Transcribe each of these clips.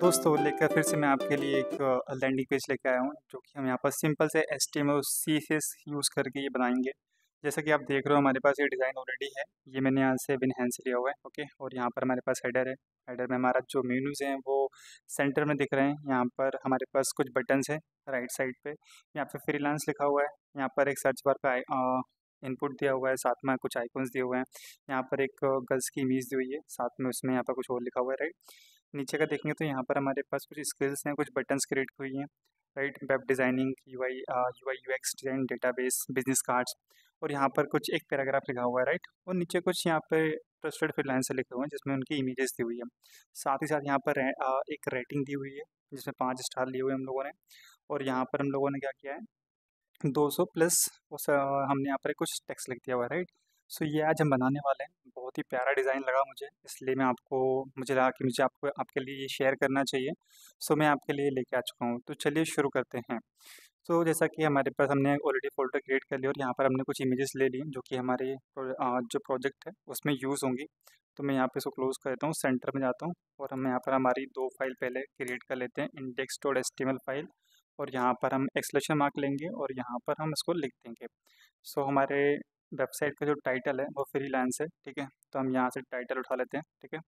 दोस्तों लेकर फिर से मैं आपके लिए एक लैंडिंग पेज लेकर आया हूँ, जो कि हम यहाँ पर सिंपल से S T M C S use करके ये बनाएँगे। जैसा कि आप देख रहे हो, हमारे पास ये डिज़ाइन ऑलरेडी है। ये मैंने यहाँ से विनहैंड से लिया हुआ है, ओके? और यहाँ पर हमारे पास हेडर है। हेडर में हमारा जो मेन्यूज़ हैं, वो सेंटर में दिख रहे हैं। यहाँ पर हमारे पास कुछ बटन्स हैं राइट साइड पे। यहाँ पे फ्रीलांस लिखा हुआ है। यहाँ पर एक सर्च बार का इनपुट दिया हुआ है। साथ में कुछ आइकॉन्स दिए हुए हैं। यहाँ पर एक गर्ल्स की इमेज दी हुई है। साथ में उसमें यहाँ पर कुछ और लिखा हुआ है राइट नीचे का देखेंगे तो यहाँ पर हमारे पास कुछ स्किल्स हैं, कुछ बटन्स क्रिएट हुई हैं right web designing U I U I U X design database business cards और यहाँ पर कुछ एक पैराग्राफ लिखा हुआ है राइट और नीचे कुछ यहाँ पर ट्रस्टेड फ्रीलांसर लिखे हुए हैं, जिसमें उनकी इमेजेस दी हुई है। साथ ही साथ यहाँ पर एक रेटिंग दी हुई है, जिसमें पाँच स्टार लिए हुए हम लोगों ने और यहाँ पर हम लोगों ने क्या किया है? दो सौ प्लस उस हमने यहाँ पर कुछ टैक्स लिख दिया हुआ है राइट सो ये आज हम बनाने वाले हैं। बहुत ही प्यारा डिज़ाइन लगा मुझे, इसलिए मैं आपको, मुझे लगा कि मुझे आपको, आपके लिए ये शेयर करना चाहिए। सो मैं आपके लिए लेके आ चुका हूँ। तो चलिए शुरू करते हैं। तो जैसा कि हमारे पास हमने ऑलरेडी फोल्डर क्रिएट कर लिया और यहाँ पर हमने कुछ इमेजेस ले ली जो कि हमारे जो प्रोजेक्ट है, उसमें यूज़ होंगी। तो मैं यहाँ पे इसको क्लोज़ कर देता हूँ सेंटर में जाता हूँ और हम यहाँ पर हमारी दो फ़ाइल पहले क्रिएट कर लेते हैं इंडेक्स डॉट एस फ़ाइल और यहाँ पर हम एक्सलेशन मार्क लेंगे और यहाँ पर हम इसको लिख देंगे। सो हमारे वेबसाइट का जो टाइटल है, वो फ्री है, ठीक है? तो हम यहाँ से टाइटल उठा लेते हैं, ठीक है?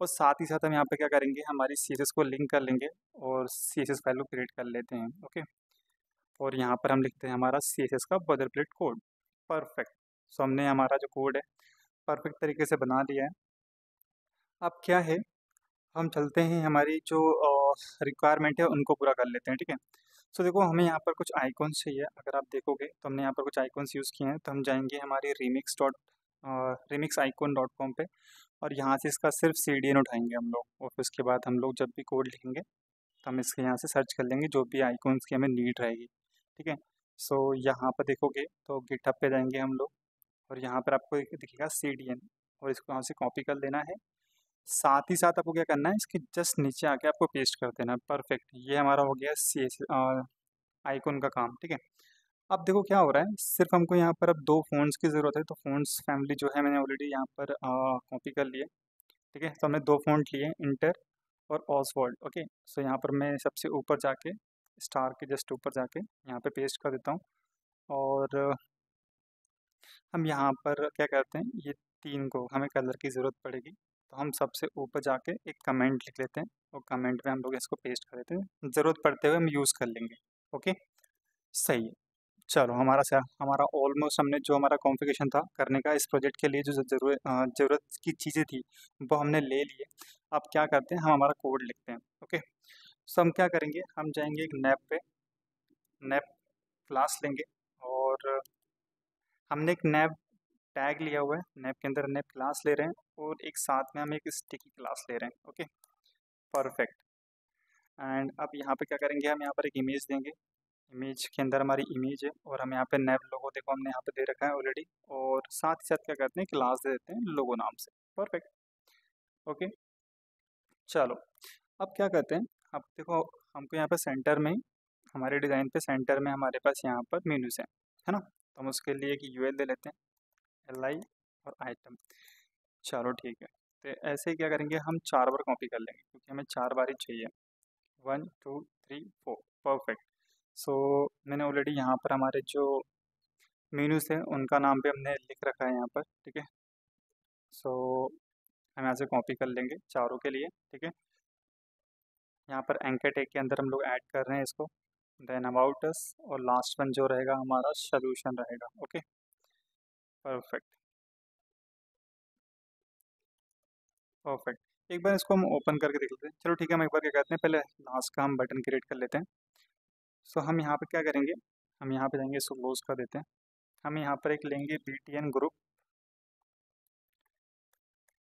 और साथ ही साथ हम यहाँ पे क्या करेंगे, हमारी सीएसएस को लिंक कर लेंगे और सी एस फ़ाइल को क्रिएट कर लेते हैं, ओके? और यहाँ पर हम लिखते हैं हमारा सीएसएस का boiler plate code perfect so हमने हमारा जो कोड है परफेक्ट तरीके से बना लिया है। अब क्या है, हम चलते हैं हमारी जो रिक्वायरमेंट है, उनको पूरा कर लेते हैं, ठीक है? सो देखो हमें यहाँ पर कुछ आइकॉन्स चाहिए अगर आप देखोगे तो हमने यहाँ पर कुछ आइकॉन्स यूज़ किए हैं। तो हम जाएँगे हमारे remix dot remix icon dot com पर और यहाँ से इसका सिर्फ़ सी डी एन उठाएँगे हम लोग। और फिर उसके बाद हम लोग जब भी कोड लिखेंगे तो हम इसके यहाँ से सर्च कर लेंगे जो भी आइकॉन्स की हमें नीड रहेगी। ठीक है? सो so, यहाँ पर देखोगे तो गिटअप पे जाएँगे हम लोग और यहाँ पर आपको दिखेगा सी डी एन और इसको यहाँ से कॉपी कर लेना है। साथ ही साथ आपको क्या करना है, इसके जस्ट नीचे आके आपको पेस्ट कर देना है। परफेक्ट ये हमारा हो गया सी एस आइकॉन का काम, ठीक है? अब देखो क्या हो रहा है, सिर्फ़ हमको यहाँ पर अब दो फ़ोन्स की ज़रूरत है तो फ़ोन्स फैमिली जो है मैंने ऑलरेडी यहाँ पर कॉपी कर लिए, ठीक है? तो हमने दो फ़ोन लिए इंटर और ऑसवर्ल्ड ओके सो यहाँ पर मैं सबसे ऊपर जाके स्टार के जस्ट ऊपर जाके यहाँ पे पेस्ट कर देता हूँ। और हम यहाँ पर क्या करते हैं, ये तीन को हमें कलर की ज़रूरत पड़ेगी। तो हम सबसे ऊपर जाके एक कमेंट लिख लेते हैं और कमेंट में हम लोग इसको पेस्ट कर देते हैं। ज़रूरत पड़ते हुए हम यूज़ कर लेंगे, ओके? सही है। चलो, हमारा सर हमारा ऑलमोस्ट हमने जो हमारा कॉन्फ़िगरेशन था करने का, इस प्रोजेक्ट के लिए जो ज़रूरत ज़रूरत की चीज़ें थी, वो हमने ले लिए। अब क्या करते हैं, हम हमारा कोड लिखते हैं, ओके? सो हम क्या करेंगे, हम जाएँगे एक नैप पे, नैप क्लास लेंगे और हमने एक नैप टैग लिया हुआ है, नैप के अंदर नेप क्लास ले रहे हैं और एक साथ में हम एक स्टिकी क्लास ले रहे हैं, ओके? परफेक्ट। एंड अब यहाँ पे क्या करेंगे, हम यहाँ पर एक इमेज देंगे। इमेज के अंदर हमारी इमेज है और हम यहाँ पे नैप लोगो देखो, हमने यहाँ पे दे रखा है ऑलरेडी और साथ ही साथ क्या करते हैं, क्लास दे देते हैं लोगो नाम से। परफेक्ट। ओके? चलो, अब क्या करते हैं, अब देखो, हमको यहाँ पे सेंटर में, हमारे डिज़ाइन पे सेंटर में हमारे पास यहाँ पर मीनूज है है ना? तो हम उसके लिए एक यू ले लेते हैं। एल आई और आइटम चलो ठीक है तो ऐसे ही क्या करेंगे, हम चार बार कॉपी कर लेंगे, क्योंकि हमें चार बार ही चाहिए। One two three four perfect so मैंने ऑलरेडी यहाँ पर हमारे जो मीनूज थे उनका नाम भी हमने लिख रखा है यहाँ पर, ठीक है? सो हम यहाँ से कॉपी कर लेंगे चारों के लिए, ठीक है? यहाँ पर एंकर टेक के अंदर हम लोग ऐड कर रहे हैं इसको। देन अबाउट अस और लास्ट वन जो रहेगा, हमारा सोल्यूशन रहेगा ओके परफेक्ट परफेक्ट एक बार इसको हम ओपन करके देख लेते हैं। चलो ठीक है, हम एक बार क्या कहते हैं, पहले लास्ट का हम बटन क्रिएट कर लेते हैं। सो हम यहाँ पे क्या करेंगे? हम यहाँ पे जाएँगे इसको क्लोज कर देते हैं। हम यहाँ पर एक लेंगे B T N group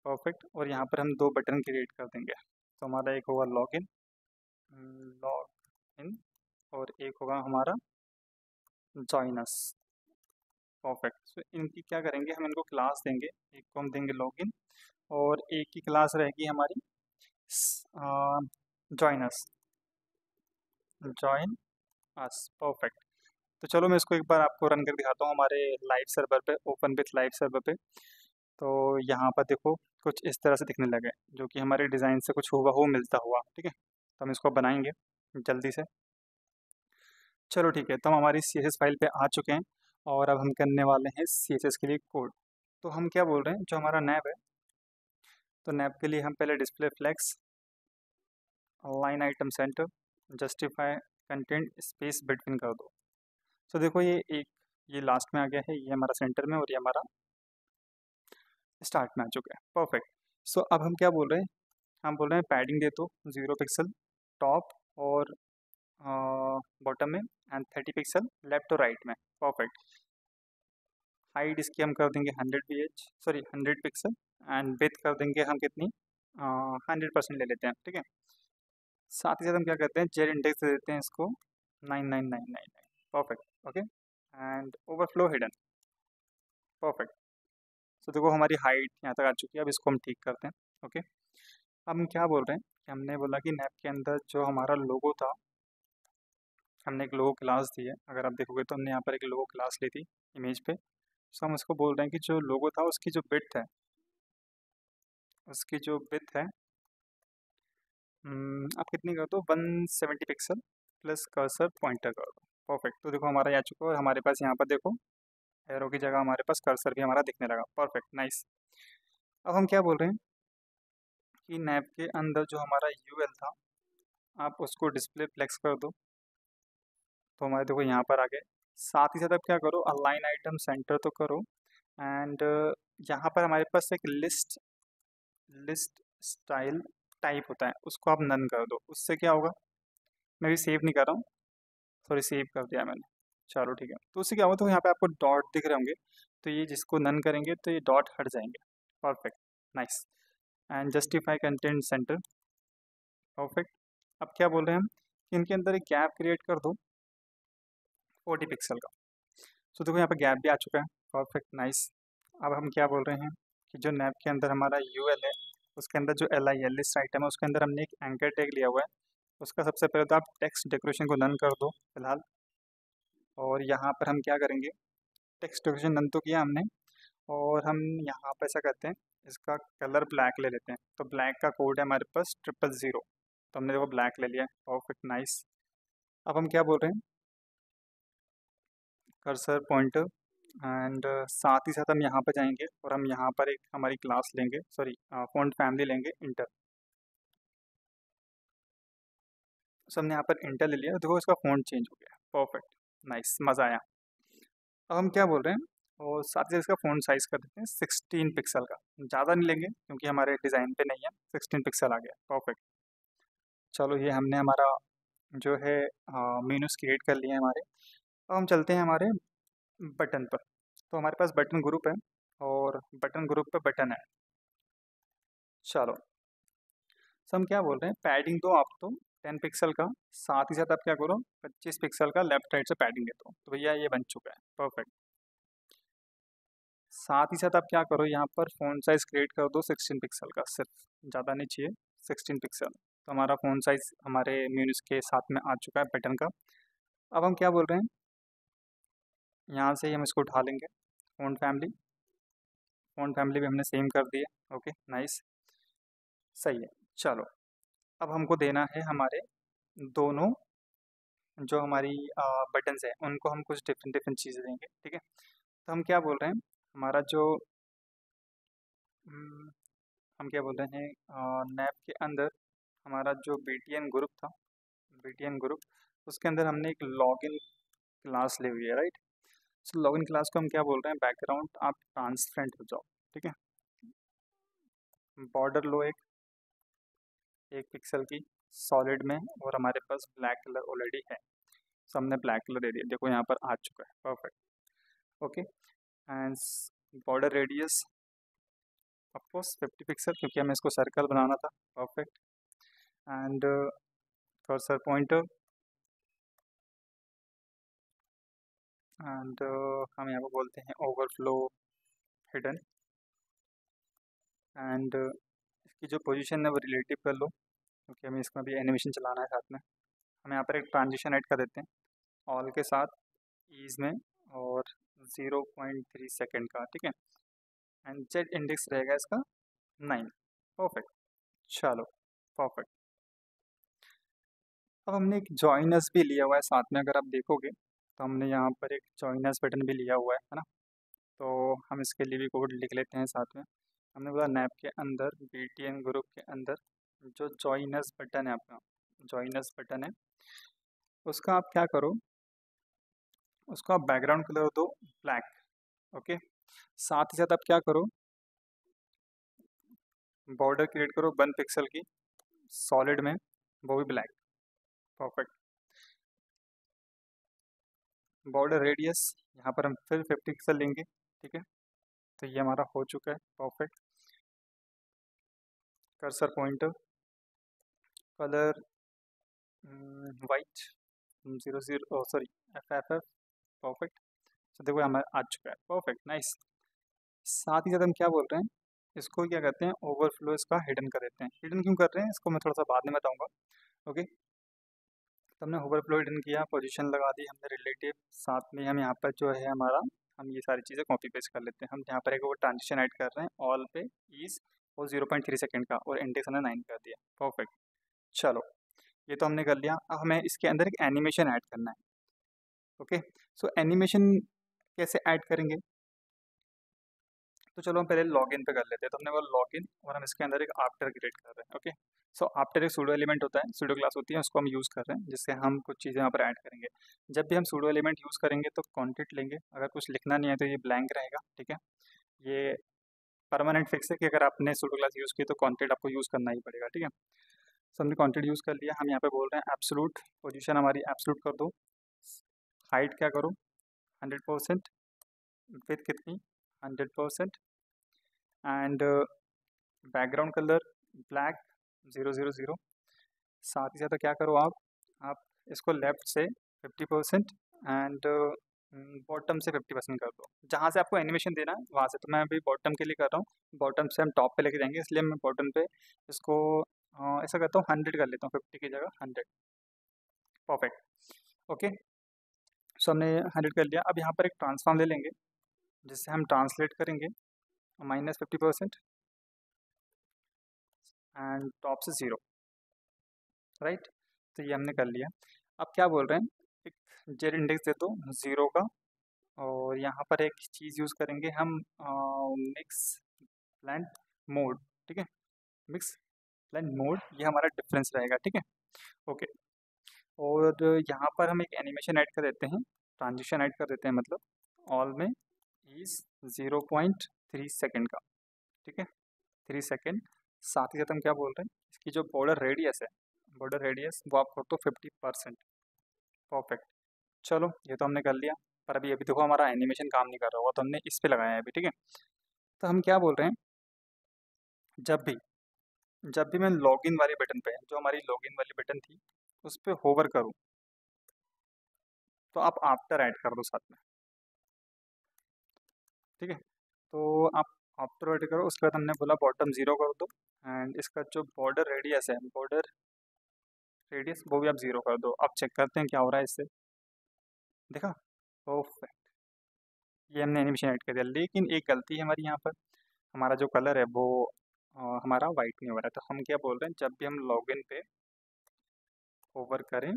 perfect और यहाँ पर हम दो बटन क्रिएट कर देंगे। तो हमारा एक होगा लॉग इन लॉग इन और एक होगा हमारा जॉइनस परफेक्ट सो इनकी क्या करेंगे? हम इनको क्लास देंगे। एक को हम देंगे लॉगिन और एक की क्लास रहेगी हमारी जॉइनस जॉइन अस परफेक्ट तो चलो मैं इसको एक बार आपको रन कर दिखाता हूँ हमारे लाइव सर्वर पे ओपन विथ लाइव सर्वर पे। तो यहाँ पर देखो, कुछ इस तरह से दिखने लगे, जो कि हमारे डिज़ाइन से कुछ हुआ हो, मिलता हुआ। ठीक है? तो हम इसको बनाएँगे जल्दी से। चलो ठीक है तो हम हमारी सीएस फ़ाइल पे आ चुके हैं। और अब हम करने वाले हैं सीएसएस के लिए कोड। तो हम क्या बोल रहे हैं? जो हमारा नैब है तो नैब के लिए हम पहले display flex line item center justify content space between कर दो। तो देखो ये एक, ये लास्ट में आ गया है, ये हमारा सेंटर में और ये हमारा स्टार्ट में आ चुका है। परफेक्ट सो अब हम क्या बोल रहे हैं? हम बोल रहे हैं पैडिंग दे दो ज़ीरो पिक्सल टॉप और बॉटम में एंड थर्टी पिक्सल लेफ़्ट और राइट में. परफेक्ट हाइट इसकी हम कर देंगे hundred P H sorry hundred pixel and width कर देंगे हम कितनी? हंड्रेड परसेंट ले लेते हैं, ठीक है? साथ ही साथ हम क्या करते हैं? जेड इंडेक्स दे देते हैं इसको nine nine nine nine nine perfect okay and overflow hidden perfect तो देखो हमारी हाइट यहाँ तक आ चुकी है, अब इसको हम ठीक करते हैं ओके अब हम क्या बोल रहे हैं? कि हमने बोला कि नैप के अंदर जो हमारा लोगो था हमने एक लोगो क्लास दी है अगर आप देखोगे तो हमने यहाँ पर एक लोगो क्लास ली थी इमेज पे। तो हम उसको बोल रहे हैं कि जो लोगो था उसकी जो बिथ है उसकी जो बिथ है हम्म, आप कितनी कर दो? One seventy pixel plus cursor pointer कर दो। परफेक्ट तो देखो हमारा आ चुका है और हमारे पास यहाँ पर देखो एरो की जगह हमारे पास कर्सर भी हमारा दिखने लगा। परफेक्ट नाइस अब हम क्या बोल रहे हैं? कि नैप के अंदर जो हमारा यूएल था आप उसको डिस्प्ले फ्लेक्स कर दो। तो हमारे देखो यहाँ पर आ गए साथ ही साथ अब क्या करो अलाइन आइटम सेंटर तो करो एंड यहाँ पर हमारे पास एक लिस्ट लिस्ट स्टाइल टाइप होता है, उसको आप नन कर दो। उससे क्या होगा? मैं भी सेव नहीं कर रहा हूँ। सॉरी सेव कर दिया मैंने। चलो ठीक है। तो उससे क्या होगा? तो यहाँ पे आपको डॉट दिख रहे होंगे। तो ये जिसको नन करेंगे तो ये डॉट हट जाएँगे। Perfect nice and justify content center perfect अब क्या बोल रहे हैं हम? इनके अंदर एक गैप क्रिएट कर दो। फोर्टी पिक्सल का। तो देखो यहाँ पर गैप भी आ चुका है। परफेक्ट नाइस अब हम क्या बोल रहे हैं कि जो नैप के अंदर हमारा यूएल है, उसके अंदर जो L I L list item है, उसके अंदर हमने एक एंकर टैग लिया हुआ है। उसका सबसे पहले तो आप टेक्स्ट डेकोरेशन को नन कर दो फ़िलहाल। और यहाँ पर हम क्या करेंगे? टेक्स्ट डेकोरेशन नन तो किया हमने। और हम यहाँ पर ऐसा करते हैं, इसका कलर ब्लैक ले लेते हैं। तो ब्लैक का कोड है हमारे पास ट्रिपल ज़ीरो तो हमने देखो ब्लैक ले लिया परफेक्ट नाइस अब हम क्या बोल रहे हैं? कर्सर पॉइंटर एंड साथ ही साथ हम यहाँ पर जाएँगे और हम यहाँ पर एक हमारी क्लास लेंगे सॉरी फ़ॉन्ट फैमिली लेंगे इंटर सो हमने यहाँ पर इंटर ले लिया देखो इसका फ़ॉन्ट चेंज हो गया। परफेक्ट नाइस मज़ा आया। अब हम क्या बोल रहे हैं? और साथ ही साथ इसका फ़ोन साइज़ कर देते हैं सिक्सटीन पिक्सल का। ज़्यादा नहीं लेंगे क्योंकि हमारे डिज़ाइन पे नहीं है। सिक्सटीन पिक्सल आ गया। परफेक्ट चलो, ये हमने हमारा जो है मीनूस क्रिएट कर लिए हमारे। अब हम चलते हैं हमारे बटन पर। तो हमारे पास बटन ग्रुप है और बटन ग्रुप पे बटन है। चलो। सो हम क्या बोल रहे हैं? पैडिंग दो आप तो टेन पिक्सल का, साथ ही साथ आप क्या करो, पच्चीस पिक्सल का लेफ़्ट साइड से पैडिंग देते हो। तो भैया ये बन चुका है, परफेक्ट। साथ ही साथ आप क्या करो, यहाँ पर फ़ोन साइज़ क्रिएट कर दो सिक्सटीन पिक्सल का, सिर्फ़ ज़्यादा नहीं चाहिए सिक्सटीन पिक्सल। तो हमारा फ़ोन साइज़ हमारे म्यूनिस के साथ में आ चुका है बटन का। अब हम क्या बोल रहे हैं? यहाँ से ही हम इसको उठा लेंगे। फ़ोन फैमिली फ़ोन फैमिली भी हमने सेम कर दिया। ओके नाइस सही है। चलो अब हमको देना है हमारे दोनों जो हमारी बटन्स हैं उनको हम कुछ डिफरेंट डिफरेंट चीज़ें देंगे। ठीक है? तो हम क्या बोल रहे हैं? हमारा जो हम्म, हम क्या बोल रहे हैं? नैप के अंदर हमारा जो बी ग्रुप था बी ग्रुप उसके अंदर हमने एक लॉगिन क्लास ले हुई है राइट सो लॉगिन क्लास को हम क्या बोल रहे हैं? बैकग्राउंड, आप ट्रांसपेरेंट हो जाओ, ठीक है? बॉर्डर लो एक एक पिक्सल की, सॉलिड में, और हमारे पास ब्लैक कलर ऑलरेडी है। सो हमने ब्लैक कलर दे दिया, देखो यहाँ पर आ चुका है perfect okay and border radius of course fifty pixel क्योंकि हमें इसको सर्कल बनाना था perfect and cursor pointer and हम यहाँ पर बोलते हैं ओवरफ्लो हिडन एंड इसकी जो पोजीशन है वो रिलेटिव कर लो, क्योंकि हमें इसमें भी एनिमेशन चलाना है साथ में. हम यहाँ पर एक ट्रांजिशन ऐड कर देते हैं. ऑल के साथ ईज में और ज़ीरो पॉइंट थ्री सेकेंड का, ठीक है? एंड जेड इंडेक्स रहेगा इसका नाइन परफेक्ट चलो परफेक्ट अब हमने एक जॉइनस भी लिया हुआ है साथ में, अगर आप देखोगे. तो हमने यहाँ पर एक जॉइनस बटन भी लिया हुआ है है ना? तो हम इसके लिए भी कोड लिख लेते हैं साथ में। हमने बोला नैप के अंदर बी ग्रुप के अंदर जो जॉइनस बटन है आपका जॉइनस बटन है, उसका आप क्या करो? उसको आप बैकग्राउंड कलर दो ब्लैक ओके साथ ही साथ आप क्या करो? बॉर्डर क्रिएट करो वन पिक्सल की सॉलिड में, वो भी ब्लैक परफेक्ट बॉर्डर रेडियस, यहाँ पर हम फिर फिफ्टी पिक्सल लेंगे, ठीक है? तो ये हमारा हो चुका है perfect cursor pointer colour white zero zero sorry F F F perfect तो देखो हमारा आ चुका है परफेक्ट नाइस साथ ही साथ हम क्या बोल रहे हैं? इसको क्या कहते हैं? ओवरफ्लो इसका हिडन कर देते हैं। हिडन क्यों कर रहे हैं? इसको मैं थोड़ा सा बाद में बताऊँगा ओके तो हमने ओवरफ्लो हिडन किया पोजीशन लगा दी हमने रिलेटिव साथ में हम यहाँ पर जो है हमारा, हम ये सारी चीज़ें कॉपी पेस्ट कर लेते हैं। हम यहाँ पर एक वो ट्रांजिशन ऐड कर रहे हैं ऑल पे ईज और ज़ीरो पॉइंट थ्री सेकेंड का, और इंडेक्स हमने नाइन कर दिया। परफेक्ट चलो, ये तो हमने कर लिया। अब हमें इसके अंदर एक एनिमेशन ऐड करना है। ओके सो एनिमेशन कैसे ऐड करेंगे? तो चलो हम पहले लॉगिन पे कर लेते हैं। तो हमने वो लॉगिन और हम इसके अंदर एक आफ्टर क्रिएट कर रहे हैं ओके सो आफ्टर एक सूडो एलिमेंट होता है सूडो क्लास होती है, उसको हम यूज़ कर रहे हैं, जिससे हम कुछ चीज़ें यहाँ पर ऐड करेंगे। जब भी हम सूडो एलिमेंट यूज़ करेंगे तो कॉन्टेंट लेंगे। अगर कुछ लिखना नहीं है तो ये ब्लैंक रहेगा, ठीक है? ये परमानेंट फिक्स है कि अगर आपने सूडो क्लास यूज़ की तो कॉन्टेंट आपको यूज़ करना ही पड़ेगा, ठीक है? सो हमने कॉन्टेंट यूज़ कर लिया। हम यहाँ पर बोल रहे हैं एब्सोलूट पोजिशन हमारी एब्सोलूट कर दो। हाइट क्या करो? हंड्रेड परसेंट विथ कितनी? Hundred percent and background colour black zero zero zero साथ ही साथ क्या करो आप? आप इसको लेफ़्ट से फिफ्टी परसेंट एंड बॉटम से फिफ्टी परसेंट कर दो। जहाँ से आपको एनिमेशन देना है, वहाँ से। तो मैं अभी बॉटम के लिए कर रहा हूँ। बॉटम से हम टॉप पे लेके जाएँगे, इसलिए मैं बॉटम पे इसको ऐसा करता हूँ हंड्रेड कर लेता हूँ फिफ्टी की जगह हंड्रेड परफेक्ट ओके सो हमने हंड्रेड कर लिया। अब यहाँ पर एक ट्रांसफॉर्म ले लेंगे, जिससे हम ट्रांसलेट करेंगे। Minus fifty percent and top से ज़ीरो राइट तो ये हमने कर लिया। अब क्या बोल रहे हैं? एक जेड इंडेक्स दे दो ज़ीरो का, और यहाँ पर एक चीज़ यूज़ करेंगे हम मिक्स प्लान मोड ठीक है? मिक्स प्लान मोड ये हमारा डिफरेंस रहेगा, ठीक है? ओके और यहाँ पर हम एक एनिमेशन ऐड कर देते हैं ट्रांजिशन ऐड कर देते हैं मतलब ऑल में ease zero point three second का, ठीक है? Three second. साथ ही साथ हम क्या बोल रहे हैं? इसकी जो बॉर्डर रेडियस है, बॉर्डर रेडियस, वो आप कर दो फिफ्टी परसेंट। परफेक्ट। चलो, ये तो हमने कर लिया, पर अभी अभी देखो हमारा एनिमेशन काम नहीं कर रहा होगा तो हमने इस पर लगाया है अभी, ठीक है? तो हम क्या बोल रहे हैं? जब भी जब भी मैं लॉगिन वाली बटन पे, जो हमारी लॉगिन वाली बटन थी, उस पर होवर करूँ तो आप आफ्टर ऐड कर दो साथ में। ठीक है? तो आप ऐड करो उसके बाद हमने बोला बॉटम ज़ीरो कर दो एंड इसका जो बॉर्डर रेडियस है बॉर्डर रेडियस वो भी आप ज़ीरो कर दो। अब चेक करते हैं क्या हो रहा है इससे। देखा? परफेक्ट ये हमने एनिमेशन ऐड कर दिया। लेकिन एक गलती है हमारी यहाँ पर। हमारा जो कलर है वो आ, हमारा वाइट नहीं हो रहा है। तो हम क्या बोल रहे हैं? जब भी हम लॉगिन पे ओवर करें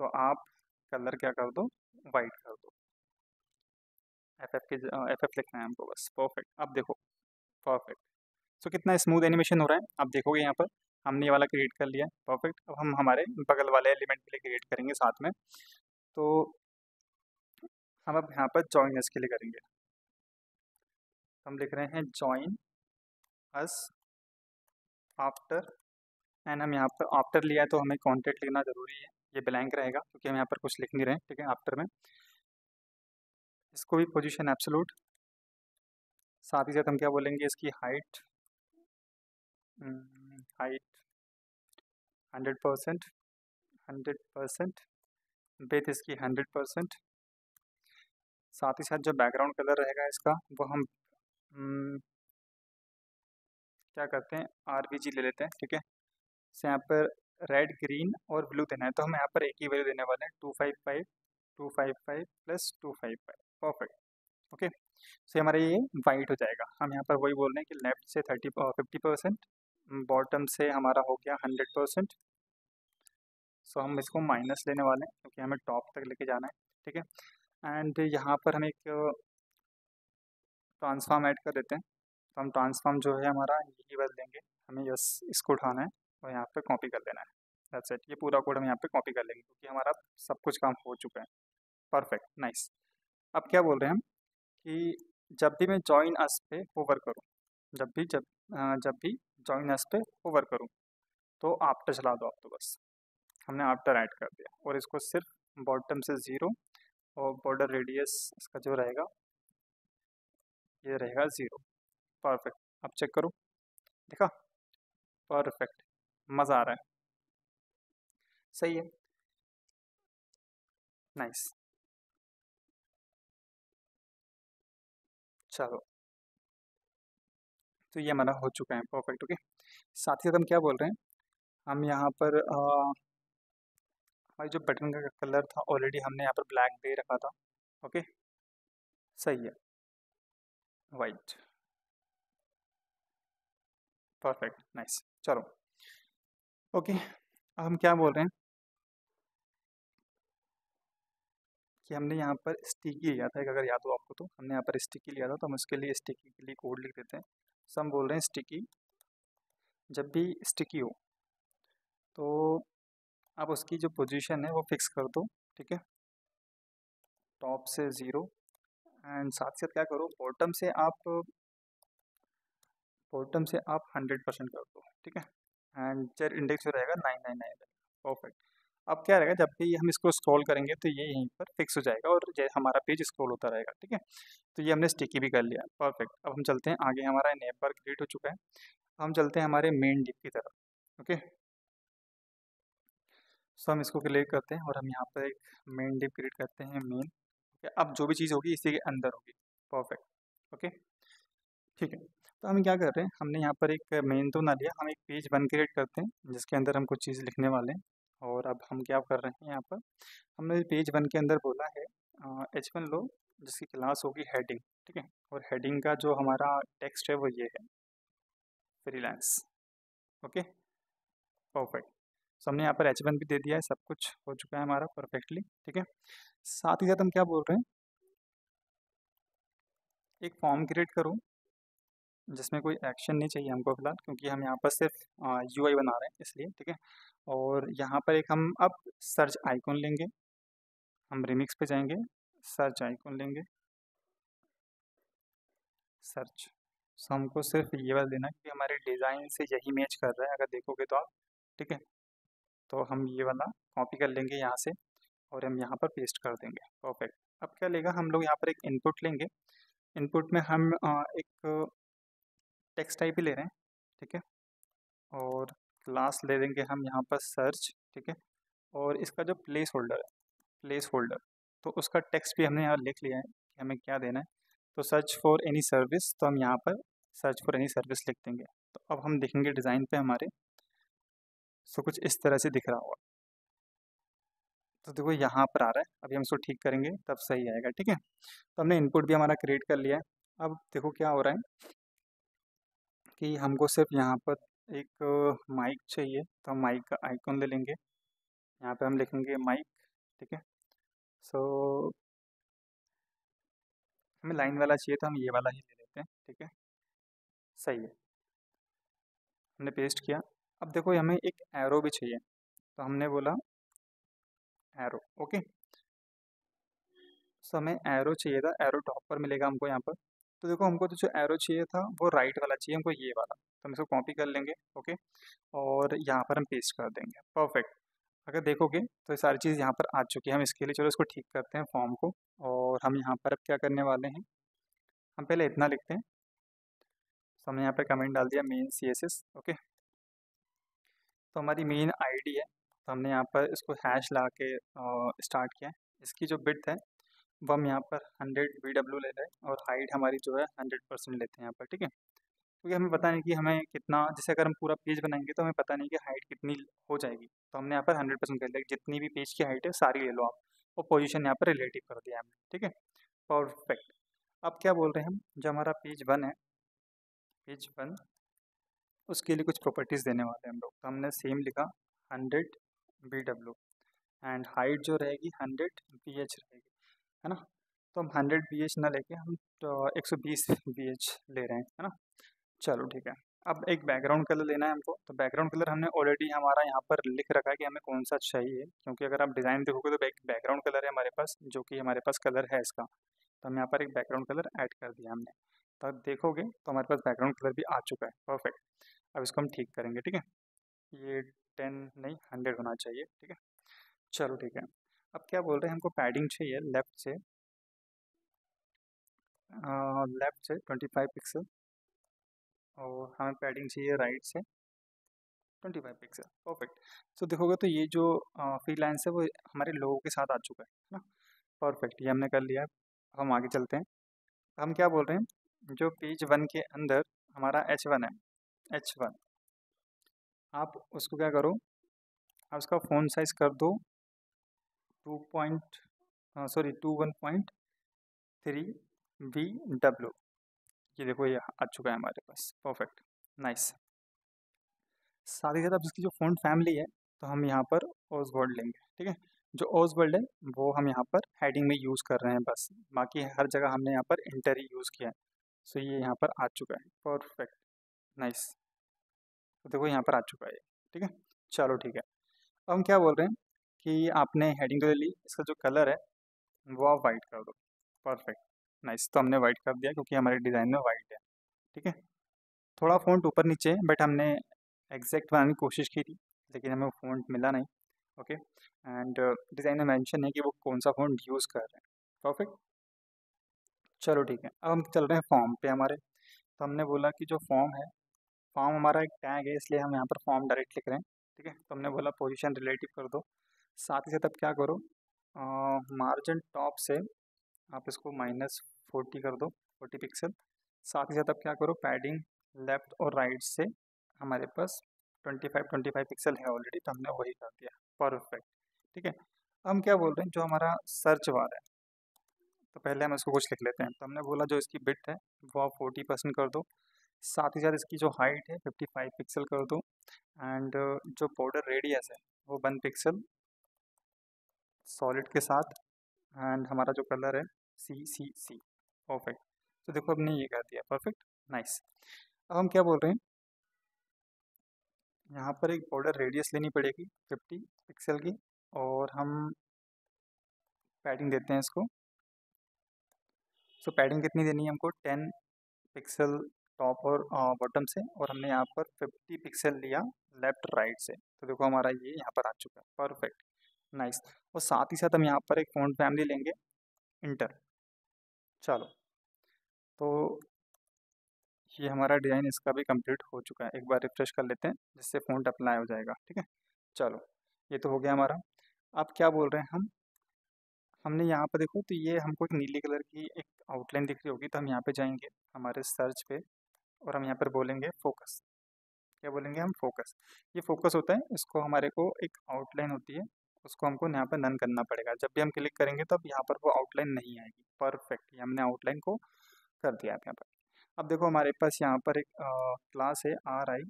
तो आप कलर क्या कर दो? वाइट कर दो। एफ़ एफ़ के एफ़ एफ़ लिखना है हमको बस परफेक्ट अब देखो परफेक्ट सो so, कितना स्मूथ एनिमेशन हो रहा है आप देखोगे यहाँ पर हमने ये वाला क्रिएट कर लिया परफेक्ट अब हम हमारे बगल वाले एलिमेंट के लिए क्रिएट करेंगे साथ में. तो हम अब यहाँ पर जॉइन एस के लिए करेंगे. हम लिख रहे हैं जॉइन अस आफ्टर एंड हम यहाँ पर आफ्टर लिया है तो हमें कॉन्टेक्ट लिखना ज़रूरी है ये ब्लैंक रहेगा क्योंकि हम यहाँ पर कुछ लिख नहीं रहे हैं ठीक है आफ्टर में. इसको भी पोजीशन एब्सोलूट साथ ही साथ हम क्या बोलेंगे इसकी height height hundred percent hundred percent width इसकी हंड्रेड परसेंट साथ ही साथ जो बैकग्राउंड कलर रहेगा इसका वो हम हम्म, क्या करते हैं? आर ले लेते हैं ठीक है? से यहाँ पर रेड ग्रीन और ब्लू देना है तो हम यहाँ पर एक ही वैल्यू देने वाले हैं two five five two five five plus two five five perfect okay so हमारा ये वाइट हो जाएगा। हम यहाँ पर वही बोल रहे हैं कि लेफ़्ट से थर्टी फिफ्टी परसेंट बॉटम से हमारा हो गया हंड्रेड परसेंट सो हम इसको माइनस लेने वाले हैं क्योंकि हमें टॉप तक लेके जाना है। ठीक है? एंड यहाँ पर हम एक ट्रांसफार्म ऐड कर देते हैं। तो हम ट्रांसफार्म जो है हमारा यही बदल देंगे हमें यस इसको उठाना है और यहाँ पर कॉपी कर लेना है। दैट्स इट ये पूरा कोड हम यहाँ पे कॉपी कर लेंगे क्योंकि हमारा सब कुछ काम हो चुका है। परफेक्ट नाइस अब क्या बोल रहे हैं? हम कि जब भी मैं जॉइन अस पे ओवर करूँ, जब भी, जब जब भी जॉइन अस पे ओवर करूँ तो आफ्टर चला दो आप तो बस। हमने आफ्टर ऐड कर दिया और इसको सिर्फ़ बॉटम से ज़ीरो और बॉर्डर रेडियस इसका जो रहेगा, ये रहेगा ज़ीरो परफेक्ट अब चेक करो? देखा? परफेक्ट मज़ा आ रहा है। सही है। नाइस चलो। तो ये हमारा हो चुका है परफेक्ट ओके साथ ही साथ हम क्या बोल रहे हैं? हम यहाँ पर हमारी जो बटन का कलर था ऑलरेडी हमने यहाँ पर ब्लैक दे रखा था ओके सही है। वाइट परफेक्ट नाइस चलो ओके अब हम क्या बोल रहे हैं? कि हमने यहाँ पर स्टिकी लिया था एक, अगर याद हो आपको तो। हमने यहाँ पर स्टिकी लिया था तो हम उसके लिए स्टिकी के लिए कोड लिख देते हैं। सो हम बोल रहे हैं स्टिकी, जब भी स्टिकी हो। तो आप उसकी जो पोजीशन है वो फिक्स कर दो, ठीक है? टॉप से ज़ीरो। एंड साथ साथ क्या करो, बॉटम से आप, बॉटम से आप हंड्रेड परसेंट कर दो, ठीक है? एंड चेयर इंडेक्स जो रहेगा नाइन नाइन नाइन परफेक्ट। अब क्या रहेगा, जब भी हम इसको स्क्रॉल करेंगे तो ये यहीं पर फिक्स हो जाएगा और हमारा पेज स्क्रॉल होता रहेगा, ठीक है? तो ये हमने स्टिकी भी कर लिया परफेक्ट अब हम चलते हैं आगे, हमारा नेप बार क्रिएट हो चुका है। हम चलते हैं हमारे मेन डिप की तरफ़ ओके सो हम इसको क्लिक करते हैं और हम यहाँ पर एक मेन डिप क्रिएट करते हैं मेन ओके अब जो भी चीज़ होगी इसी के अंदर होगी परफेक्ट ओके ठीक है तो हम क्या कर रहे हैं, हमने यहाँ पर एक मेन तो ना लिया, हम एक पेज वन क्रिएट करते हैं, जिसके अंदर हम कुछ चीज़ लिखने वाले हैं। और अब हम क्या कर रहे हैं यहाँ पर? हमने पेज वन के अंदर बोला है एच वन लो, जिसकी क्लास होगी हेडिंग ठीक है? और हेडिंग का जो हमारा टेक्स्ट है वो ये है फ्रीलांस ओके परफेक्ट सो हमने यहाँ पर एच वन भी दे दिया है, सब कुछ हो चुका है हमारा परफेक्टली ठीक है? साथ ही साथ हम क्या बोल रहे हैं? एक फॉर्म क्रिएट करो जिसमें कोई एक्शन नहीं चाहिए हमको फ़िलहाल, क्योंकि हम यहाँ पर सिर्फ़ यू आई बना रहे हैं इसलिए, ठीक है? और यहाँ पर एक हम अब सर्च आइकॉन लेंगे। हम रिमिक्स पे जाएँगे। सर्च आइकॉन लेंगे। सर्च सो हमको सिर्फ़ ये वाला देना कि हमारे डिज़ाइन से यही मैच कर रहा है, अगर देखोगे तो आप, ठीक है? तो हम ये वाला कॉपी कर लेंगे यहाँ से और हम यहाँ पर पेस्ट कर देंगे। परफेक्ट अब क्या लेगा? हम लोग यहाँ पर एक इनपुट लेंगे। इनपुट में हम एक टेक्स्ट टाइप ही ले रहे हैं, ठीक है? और क्लास ले देंगे हम यहाँ पर सर्च, ठीक है? और इसका जो प्लेस होल्डर है प्लेस होल्डर तो उसका टेक्स्ट भी हमने यहाँ लिख लिया है कि हमें क्या देना है। तो सर्च फॉर एनी सर्विस तो हम यहाँ पर सर्च फॉर एनी सर्विस लिख देंगे। तो अब हम देखेंगे डिज़ाइन पे हमारे। सो कुछ इस तरह से दिख रहा होगा। तो देखो यहाँ पर आ रहा है, अभी हम इसको ठीक करेंगे, तब सही आएगा, ठीक है? तो हमने इनपुट भी हमारा क्रिएट कर लिया है। अब देखो क्या हो रहा है। कि हमको सिर्फ़ यहाँ पर एक माइक चाहिए तो हम माइक का आइकॉन ले लेंगे। यहाँ पे हम लिखेंगे माइक, ठीक है? सो हमें लाइन वाला चाहिए तो हम ये वाला ही ले लेते हैं, ठीक है? सही है। हमने पेस्ट किया। अब देखो, हमें एक एरो भी चाहिए। तो हमने बोला एरो, ओके? सो हमें एरो चाहिए था। एरो टॉप पर मिलेगा हमको यहाँ पर। तो देखो, हमको तो जो एरो चाहिए था, वो राइट वाला चाहिए, हमको ये वाला। तो हम इसको कॉपी कर लेंगे ओके और यहाँ पर हम पेस्ट कर देंगे। परफेक्ट अगर देखोगे तो ये सारी चीज़ यहाँ पर आ चुकी है। हम इसके लिए चलो इसको ठीक करते हैं फॉर्म को। और हम यहाँ पर अब क्या करने वाले हैं? हम पहले इतना लिखते हैं। तो हमने यहाँ पर कमेंट डाल दिया main C S S okay तो हमारी मेन आईडी है। तो हमने यहाँ पर इसको हैश ला के स्टार्ट किया है। इसकी जो बिट है वो हम यहाँ पर हंड्रेड बी डब्ल्यू ले रहे हैं और हाइट हमारी जो है हंड्रेड परसेंट लेते हैं यहाँ पर, ठीक है? क्योंकि हमें पता नहीं कि हमें कितना, जैसे अगर हम पूरा पेज बनाएँगे तो हमें पता नहीं कि हाइट कितनी हो जाएगी। तो हमने यहाँ पर हंड्रेड परसेंट कर लिया। जितनी भी पेज की हाइट है, सारी ले लो आप। और पोजिशन यहाँ पर रिलेटिव कर दिया हमने, ठीक है? परफेक्ट अब क्या बोल रहे हैं हम? जो हमारा पेज वन है पेज वन उसके लिए कुछ प्रॉपर्टीज़ देने वाले हैं हम लोग। तो हमने सेम लिखा hundred B W and height जो रहेगी हंड्रेड बी एच रहेगी। है ना? तो हम हंड्रेड बी एच ना लेके हम तो एक सौ बीस बी एच ले रहे हैं, है ना? चलो ठीक है। अब एक बैकग्राउंड कलर लेना है हमको। तो बैकग्राउंड कलर हमने ऑलरेडी हमारा यहाँ पर लिख रखा है कि हमें कौन सा चाहिए। क्योंकि अगर आप डिज़ाइन देखोगे तो एक बैकग्राउंड कलर है हमारे पास, जो कि हमारे पास कलर है इसका। तो हम यहाँ पर एक बैकग्राउंड कलर ऐड कर दिया हमने। तो अब देखोगे तो हमारे पास बैकग्राउंड कलर भी आ चुका है। परफेक्ट अब इसको हम ठीक करेंगे, ठीक है? ये टेन नहीं हंड्रेड होना चाहिए, ठीक है? चलो ठीक है। अब क्या बोल रहे हैं? हमको पैडिंग चाहिए लेफ़्ट से। लेफ़्ट से ट्वेंटी फाइव पिक्सल और हमें पैडिंग चाहिए राइट से ट्वेंटी फाइव पिक्सल परफेक्ट तो देखोगे तो ये जो फ्री लाइन्स है, वो हमारे लोगों के साथ आ चुका है ना? परफेक्ट ये हमने कर लिया। हम आगे चलते हैं। हम क्या बोल रहे हैं? जो पेज वन के अंदर हमारा एच वन है। एच वन आप उसको क्या करो? आप उसका फ़ोन साइज़ कर दो। Two point sorry two one point three V W ये देखो ये आ चुका है हमारे पास। परफेक्ट नाइस साथ ही साथ अब इसकी जो फ़ोन फैमिली है तो हम यहाँ पर ओसवर्ड लेंगे, ठीक है? जो ओसवर्ड है, वो हम यहाँ पर हेडिंग में यूज़ कर रहे हैं बस। बाकी हर जगह हमने यहाँ पर इंटर ही यूज़ किया है। सो ये यहाँ पर आ चुका है। परफेक्ट नाइस तो देखो यहाँ पर आ चुका है ठीक है? चलो ठीक है। अब हम क्या बोल रहे हैं? कि आपने हेडिंग ले ली, इसका जो कलर है, वो आप वाइट कर दो। परफेक्ट नाइस तो हमने वाइट कर दिया क्योंकि हमारे डिज़ाइन में वाइट है। ठीक है? थोड़ा फ़ॉन्ट ऊपर नीचे बट हमने एग्जैक्ट बनाने की कोशिश की थी, लेकिन हमें फ़ॉन्ट मिला नहीं। ओके एंड डिज़ाइन में मेंशन है कि वो कौन सा फ़ॉन्ट यूज़ कर रहे हैं। परफेक्ट चलो ठीक है। अब हम चल रहे हैं फॉर्म पे हमारे। तो हमने बोला कि जो फॉर्म है फॉर्म हमारा एक टैग है, इसलिए हम यहाँ पर फॉर्म डायरेक्ट लिख रहे हैं ठीक है? तो हमने बोला पोजीशन रिलेटिव कर दो। साथ ही साथ अब क्या करो मार्जिन टॉप से आप इसको माइनस फोर्टी कर दो फोर्टी पिक्सल साथ ही साथ अब क्या करो पैडिंग लेफ़्ट और राइट से हमारे पास twenty five twenty five pixel है ऑलरेडी तो हमने वही कर दिया। परफेक्ट ठीक है? हम क्या बोल रहे हैं, जो हमारा सर्च बार है तो पहले हम इसको कुछ लिख लेते हैं। तो हमने बोला जो इसकी बिट है, वो आप फोर्टी परसेंट कर दो। साथ ही साथ इसकी जो हाइट है फिफ्टी फाइव पिक्सल कर दो। एंड जो बॉर्डर रेडियस है, वो वन पिक्सल सॉलिड के साथ एंड हमारा जो कलर है सी सी सी परफेक्ट तो देखो हमने ये कर दिया परफेक्ट नाइस अब हम क्या बोल रहे हैं? यहाँ पर एक बॉर्डर रेडियस लेनी पड़ेगी फिफ्टी पिक्सल की और हम पैडिंग देते हैं इसको। सो so, पैडिंग कितनी देनी है हमको? टेन पिक्सल टॉप और बॉटम से और हमने यहाँ पर फिफ्टी पिक्सल लिया लेफ़्ट राइट से। तो देखो हमारा ये यहाँ पर आ चुका है परफेक्ट नाइस और साथ ही साथ हम यहाँ पर एक फ़ॉन्ट फैमिली लेंगे इंटर चलो। तो ये हमारा डिज़ाइन इसका भी कंप्लीट हो चुका है। एक बार रिफ्रेश कर लेते हैं, जिससे फ़ॉन्ट अप्लाई हो जाएगा, ठीक है? चलो, ये तो हो गया हमारा। अब क्या बोल रहे हैं हम? हमने यहाँ पर देखो तो ये हमको एक नीली कलर की एक आउटलाइन दिख रही होगी तो हम यहाँ पे जाएँगे, हमारे सर्च पे, और हम यहाँ पर बोलेंगे फोकस क्या बोलेंगे हम? फोकस ये फोकस होता है, इसको हमारे को एक आउटलाइन होती है उसको हमको यहाँ पर नन करना पड़ेगा। जब भी हम क्लिक करेंगे तब यहाँ पर वो आउटलाइन नहीं आएगी। परफेक्ट हमने आउटलाइन को कर दिया यहाँ पर। अब देखो हमारे पास यहाँ पर एक क्लास है R I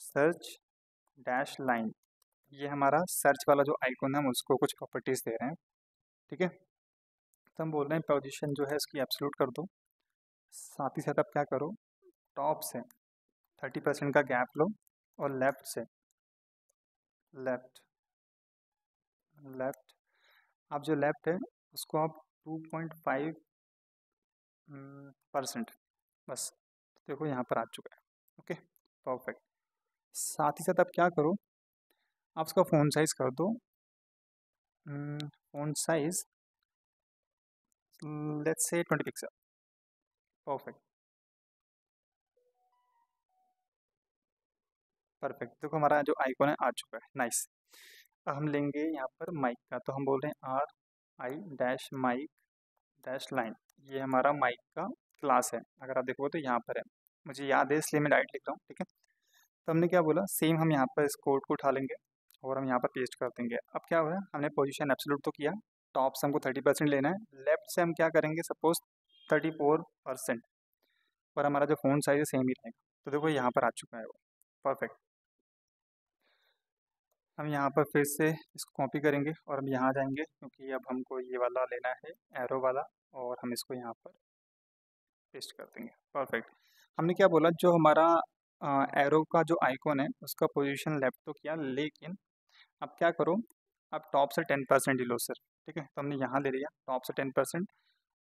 search dash line ये हमारा सर्च वाला जो आइकॉन है, हम उसको कुछ प्रॉपर्टीज़ दे रहे हैं। ठीक है? तो हम बोल रहे हैं पोजीशन जो है इसकी एब्सोल्यूट कर दो। साथ ही साथ आप क्या करो? टॉप से थर्टी परसेंट का गैप लो और लेफ़्ट से लेफ़्ट लेफ़्ट आप जो लेफ़्ट है, उसको आप टू पॉइंट फाइव परसेंट बस, देखो यहाँ पर आ चुका है ओके परफेक्ट साथ ही साथ आप क्या करो, आप उसका फ़ोन साइज़ कर दो font size let's say twenty pixel perfect perfect देखो हमारा जो आइकॉन है, आ चुका है नाइस हम लेंगे यहाँ पर माइक का तो हम बोल रहे हैं R I dash mic dash line ये हमारा माइक का क्लास है। अगर आप देखोगे तो यहाँ पर है। मुझे याद है, इसलिए मैं डायरेक्ट लिख रहा हूँ, ठीक है? तो हमने क्या बोला? सेम हम यहाँ पर इस कोड को उठा लेंगे और हम यहाँ पर पेस्ट कर देंगे। अब क्या हुआ? हमने पोजिशन एब्सोल्यूट तो किया। टॉप से हमको थर्टी परसेंट लेना है। लेफ़्ट से हम क्या करेंगे? सपोज़ थर्टी फोर परसेंट और हमारा जो फ़ोन साइज़ है सेम ही रहेगा। तो देखो, यहाँ पर आ चुका है वो। परफेक्ट हम यहाँ पर फिर से इसको कॉपी करेंगे और हम यहाँ जाएँगे क्योंकि अब हमको ये वाला लेना है एरो वाला, और हम इसको यहाँ पर पेस्ट कर देंगे। परफेक्ट हमने क्या बोला? जो हमारा एरो का जो आइकॉन है, उसका पोजीशन लेफ़्ट तो किया, लेकिन अब क्या करो? अब टॉप से टेन परसेंट ही लो सर ठीक है? तो हमने यहाँ ले लिया टॉप से टेन परसेंट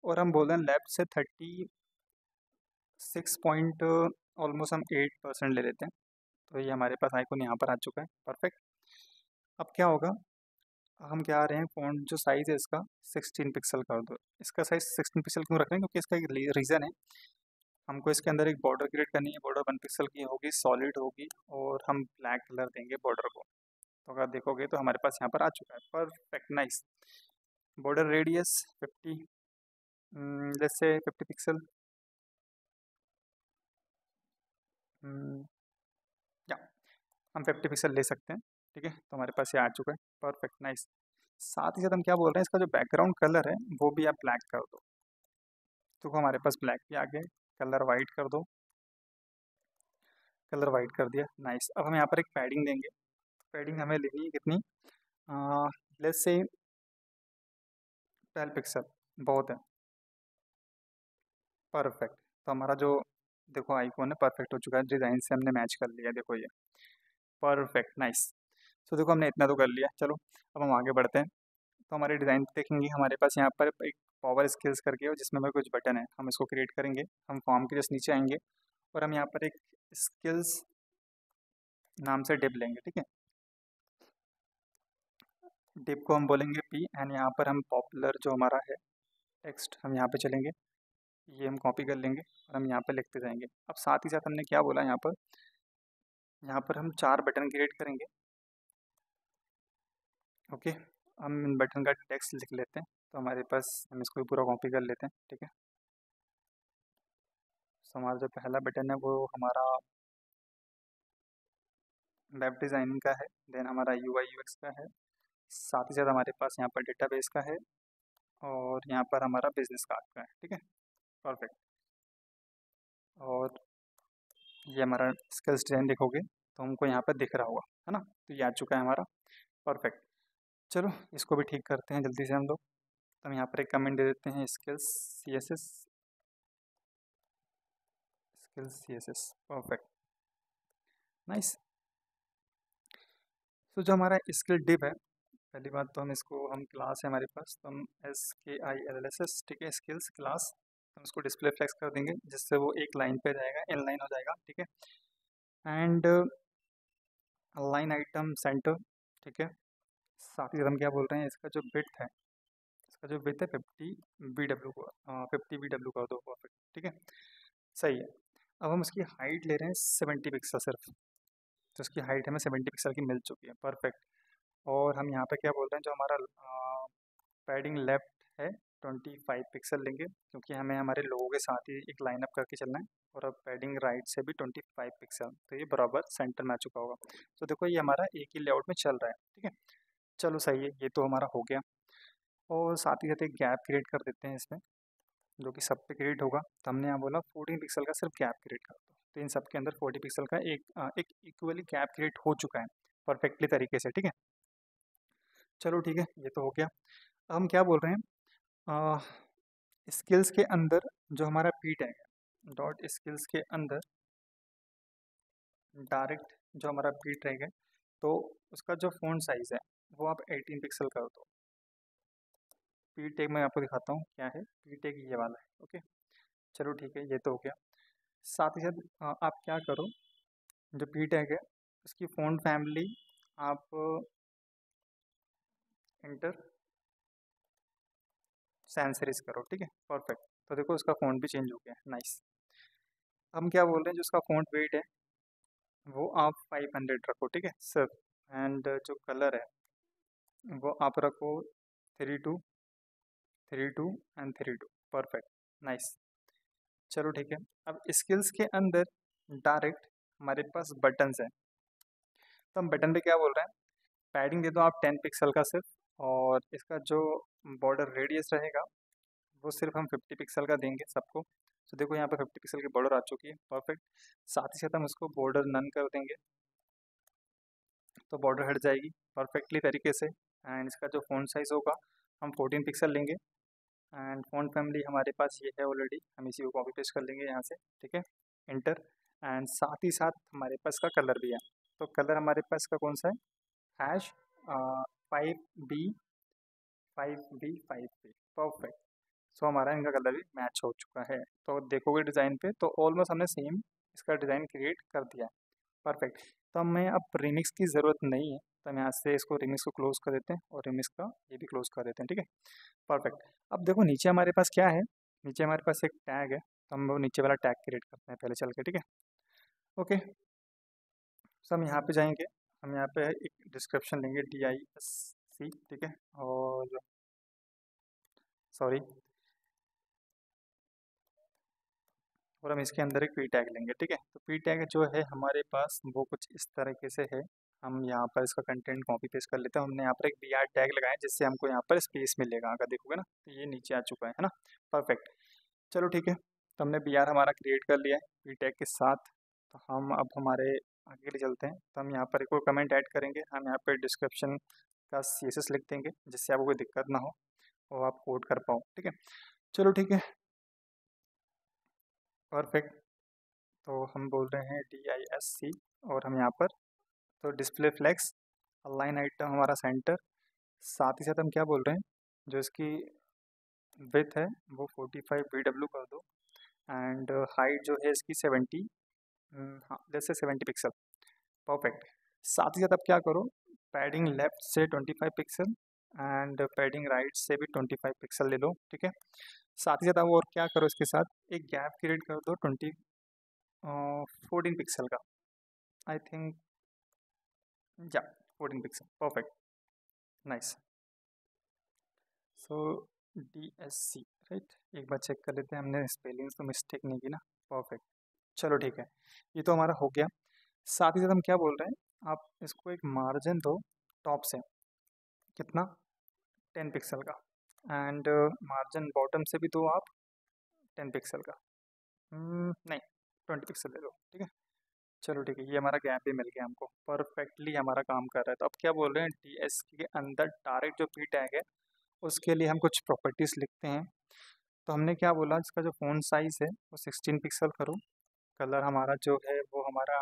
और हम बोल रहे हैं लेफ़्ट से थर्टी सिक्स पॉइंट ऑलमोस्ट हम एट परसेंट ले लेते हैं। तो ये हमारे पास आइकॉन यहाँ पर आ चुका है। परफेक्ट अब क्या होगा? हम क्या आ रहे हैं फ़ोन जो साइज़ है इसका सिक्सटीन पिक्सल कर दो इसका साइज़ सिक्सटीन पिक्सल क्यों रख रहे हैं? क्योंकि इसका एक रीज़न है। हमको इसके अंदर एक बॉर्डर क्रिएट करनी है। बॉर्डर वन पिक्सल की होगी सॉलिड होगी और हम ब्लैक कलर देंगे बॉर्डर को। तो अगर देखोगे तो हमारे पास यहाँ पर आ चुका है। Perfect nice border radius fifty जैसे फिफ्टी पिक्सल या, हम फिफ्टी पिक्सल ले सकते हैं। ठीक है? तो हमारे पास ये आ चुका है। परफेक्ट नाइस साथ ही साथ हम क्या बोल रहे हैं, इसका जो बैकग्राउंड कलर है, वो भी आप ब्लैक कर दो। तो हमारे पास ब्लैक भी आ गया कलर वाइट कर दो। कलर वाइट कर दिया। नाइस अब हम यहाँ पर एक पैडिंग देंगे। पैडिंग हमें लेनी है कितनी? लेट्स से ट्वेल्व पिक्सल बहुत है। परफेक्ट तो हमारा जो, देखो आईफोन है परफेक्ट हो चुका है। डिज़ाइन से हमने मैच कर लिया देखो ये। परफेक्ट नाइस तो देखो, हमने इतना तो कर लिया। चलो, अब हम आगे बढ़ते हैं। तो हमारे डिज़ाइन देखेंगे। हमारे पास यहाँ पर एक पावर स्किल्स करके हो, जिसमें हमें कुछ बटन है। हम इसको क्रिएट करेंगे। हम फॉर्म के जस्ट नीचे आएँगे और हम यहाँ पर एक स्किल्स नाम से डिप लेंगे, ठीक है? डिप को हम बोलेंगे पी एंड यहाँ पर हम पॉपुलर जो हमारा है टेक्स्ट हम यहाँ पे चलेंगे। ये हम कॉपी कर लेंगे और हम यहाँ पे लिखते जाएँगे। अब साथ ही साथ हमने क्या बोला यहाँ पर? यहाँ पर हम चार बटन क्रिएट करेंगे। ओके, हम इन बटन का टेक्स्ट लिख लेते हैं तो हमारे पास हम इसको भी पूरा कॉपी कर लेते हैं, ठीक है? तो हमारा जो पहला बटन है, वो हमारा वेब डिज़ाइनिंग का है देन हमारा यू आई यू एक्स का है, साथ ही साथ हमारे पास यहाँ पर डेटाबेस का है, और यहाँ पर हमारा बिज़नेस कार्ड का है, ठीक है? परफेक्ट और ये हमारा स्किल्स डिज़ाइन देखोगे तो हमको यहाँ पर दिख रहा होगा, है ना? तो ये आ चुका है हमारा। परफेक्ट चलो, इसको भी ठीक करते हैं जल्दी से हम लोग। तो हम यहाँ पर एक कमेंट दे देते हैं skills C S S skills C S S perfect nice तो जो हमारा स्किल डिप है, पहली बात तो हम इसको, हम क्लास है हमारे पास तो हम S K I L L S S ठीक है स्किल्स क्लास हम इसको डिस्प्ले फ्लेक्स कर देंगे, जिससे वो एक लाइन पे जाएगा इन लाइन हो जाएगा, ठीक है। एंड लाइन आइटम सेंटर ठीक है। साथ ही हम क्या बोल रहे हैं, इसका जो बिट है, इसका जो बिट है फिफ्टी बी डब्ल्यू को फिफ्टी बी डब्ल्यू का दो ठीक है? सही है। अब हम उसकी हाइट ले रहे हैं सेवेंटी पिक्सल सिर्फ़। तो उसकी हाइट हमें सेवेंटी पिक्सल की मिल चुकी है परफेक्ट और हम यहाँ पे क्या बोल रहे हैं, जो हमारा पैडिंग लेफ़्ट है ट्वेंटी फाइव पिक्सल लेंगे, क्योंकि हमें हमारे लोगों के साथ ही एक लाइनअप करके चलना है, और अब पैडिंग राइट से भी ट्वेंटी फाइव पिक्सल तो ये बराबर सेंटर में आ चुका होगा। तो देखो ये हमारा एक ही लेआउट में चल रहा है, ठीक है? चलो सही है, ये तो हमारा हो गया। और साथ ही साथ एक गैप क्रिएट कर देते हैं इसमें, जो कि सब पे क्रिएट होगा। तो हमने यहाँ बोला फोर्टीन पिक्सल का सिर्फ़ गैप क्रिएट कर दो। तो इन सब के अंदर फोर्टी पिक्सल का एक एक इक्वली गैप क्रिएट हो चुका है परफेक्टली तरीके से, ठीक है? चलो ठीक है, ये तो हो गया। अब हम क्या बोल रहे हैं? स्किल्स के अंदर जो हमारा पी टैग है डॉट स्किल्स के अंदर डायरेक्ट जो हमारा पी टैग है तो उसका जो फ़ोन साइज़ है वो आप 18 पिक्सल कर दो पी टेक मैं आपको दिखाता हूँ क्या है। पी टेक ये वाला है, ओके? चलो ठीक है, ये तो हो गया। साथ ही साथ आप क्या करो, जो पी टेक है, उसकी फ़ोन फैमिली आप इंटर सैंसरीज करो, ठीक है? परफेक्ट तो देखो उसका फ़ोन भी चेंज हो गया नाइस हम क्या बोल रहे हैं, जो उसका फ़ोन वेट है, वो आप 500 रखो, ठीक है? सर एंड जो कलर है वो आप रखो three two three two and three two perfect nice चलो ठीक है। अब स्किल्स के अंदर डायरेक्ट हमारे पास बटन्स हैं। तो हम बटन पे क्या बोल रहे हैं? पैडिंग दे दो आप टेन पिक्सल का सिर्फ़ और इसका जो बॉर्डर रेडियस रहेगा, वो सिर्फ़ हम फिफ्टी पिक्सल का देंगे सबको। तो देखो यहाँ पर फिफ्टी पिक्सल की बॉर्डर आ चुकी है। परफेक्ट साथ ही साथ हम उसको बॉर्डर नन कर देंगे। तो बॉर्डर हट जाएगी। परफेक्टली तरीके से। एंड इसका जो फ़ोन साइज़ होगा, हम फोर्टीन पिक्सल लेंगे। एंड फ़ोन फैमिली हमारे पास ये है ऑलरेडी हम इसी को कॉपी पेस्ट कर लेंगे यहाँ से, ठीक है? इंटर एंड साथ ही साथ हमारे पास का कलर भी है। तो कलर हमारे पास का कौन सा है? Hash five B five B five B perfect so हमारा इनका कलर भी मैच हो चुका है। तो देखोगे डिज़ाइन पे तो ऑलमोस्ट हमने सेम इसका डिज़ाइन क्रिएट कर दिया। परफेक्ट तो हमें अब रिमिक्स की ज़रूरत नहीं है। तो हम यहाँ से इसको रिमिक्स को क्लोज कर देते हैं और रिमिक्स का ये भी क्लोज कर देते हैं ठीक है? परफेक्ट अब देखो नीचे हमारे पास क्या है? नीचे हमारे पास एक टैग है तो हम वो नीचे वाला टैग क्रिएट करते हैं पहले चल के ठीक है? ओके सो हम यहाँ पे जाएँगे हम यहाँ पे एक डिस्क्रिप्शन लेंगे डी आई एस सी ठीक है? और सॉरी और हम इसके अंदर एक पी टैग लेंगे ठीक है? तो पी टैग जो है हमारे पास वो कुछ इस तरीके से है। हम यहाँ पर इसका कंटेंट कॉपी पेस्ट कर लेते हैं। हमने यहाँ पर एक बी आर टैग लगाया जिससे हमको यहाँ पर स्पेस मिलेगा, अगर देखोगे ना तो ये नीचे आ चुका है है ना? परफेक्ट चलो ठीक है तो हमने बी आर हमारा क्रिएट कर लिया है बी टैग के साथ। तो हम अब हमारे आगे के लिए चलते हैं। तो हम यहाँ पर एक और कमेंट ऐड करेंगे। हम यहाँ पर डिस्क्रिप्शन का सी एस एस लिख देंगे, जिससे आपको कोई दिक्कत ना हो और आप कोड कर पाओ, ठीक है? चलो ठीक है। परफेक्ट तो हम बोल रहे हैं डी आई एस सी और हम यहाँ पर तो डिस्प्ले फ्लैक्स लाइन आइटम हमारा सेंटर साथ ही साथ हम क्या बोल रहे हैं? जो इसकी विथ है, वो फोर्टी फाइव बी डब्ल्यू कर दो एंड हाइट जो है इसकी सेवेंटी हाँ जैसे सेवेंटी पिक्सल परफेक्ट साथ ही साथ अब क्या करो? पैडिंग लेफ़्ट से twenty five pixel and padding right से भी ट्वेंटी फाइव पिक्सल ले लो, ठीक है? साथ ही साथ आप और क्या करो इसके साथ? एक गैप क्रिएट कर दो ट्वेंटी फोर्टीन पिक्सल का। I think pixel perfect nice so D S C right एक बार चेक कर लेते हैं हमने स्पेलिंग्स तो मिस्टेक नहीं की ना? परफेक्ट चलो ठीक है ये तो हमारा हो गया। साथ ही साथ हम क्या बोल रहे हैं? आप इसको एक मार्जिन दो टॉप से। कितना? टेन पिक्सल का। एंड मार्जिन बॉटम से भी दो आप टेन पिक्सल का। Hmm, नहीं ट्वेंटी पिक्सल दे दो ठीक है? चलो ठीक है ये हमारा गैप भी मिल गया हमको। परफेक्टली हमारा काम कर रहा है। तो अब क्या बोल रहे हैं डी एस के अंदर डायरेक्ट जो पी टैग है उसके लिए हम कुछ प्रॉपर्टीज़ लिखते हैं। तो हमने क्या बोला इसका जो फ़ोन साइज़ है वो सिक्सटीन पिक्सल करो। कलर हमारा जो है वो हमारा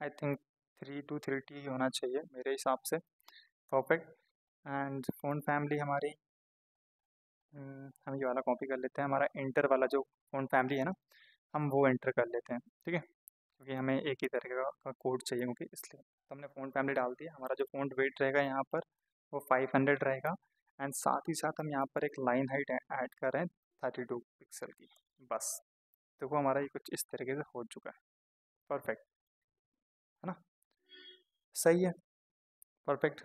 I think three two three T होना चाहिए मेरे हिसाब से। परफेक्ट एंड फ़ोन फैमिली हमारी हम्म, हम ये वाला कॉपी कर लेते हैं। हमारा इंटर वाला जो फ़ोन फैमिली है ना हम वो एंटर कर लेते हैं। ठीक है? क्योंकि हमें एक ही तरह का कोड चाहिए क्योंकि इसलिए। तो हमने फ़ोन फैमिली डाल दिया। हमारा जो फ़ोन वेट रहेगा यहाँ पर, वो फाइव हंड्रेड रहेगा। एंड साथ ही साथ हम यहाँ पर एक लाइन हाइट ऐड कर रहे हैं थर्टी टू पिक्सल की। बस। देखो हमारा ये कुछ इस तरीके से हो चुका है। परफेक्ट है ना? सही है। परफेक्ट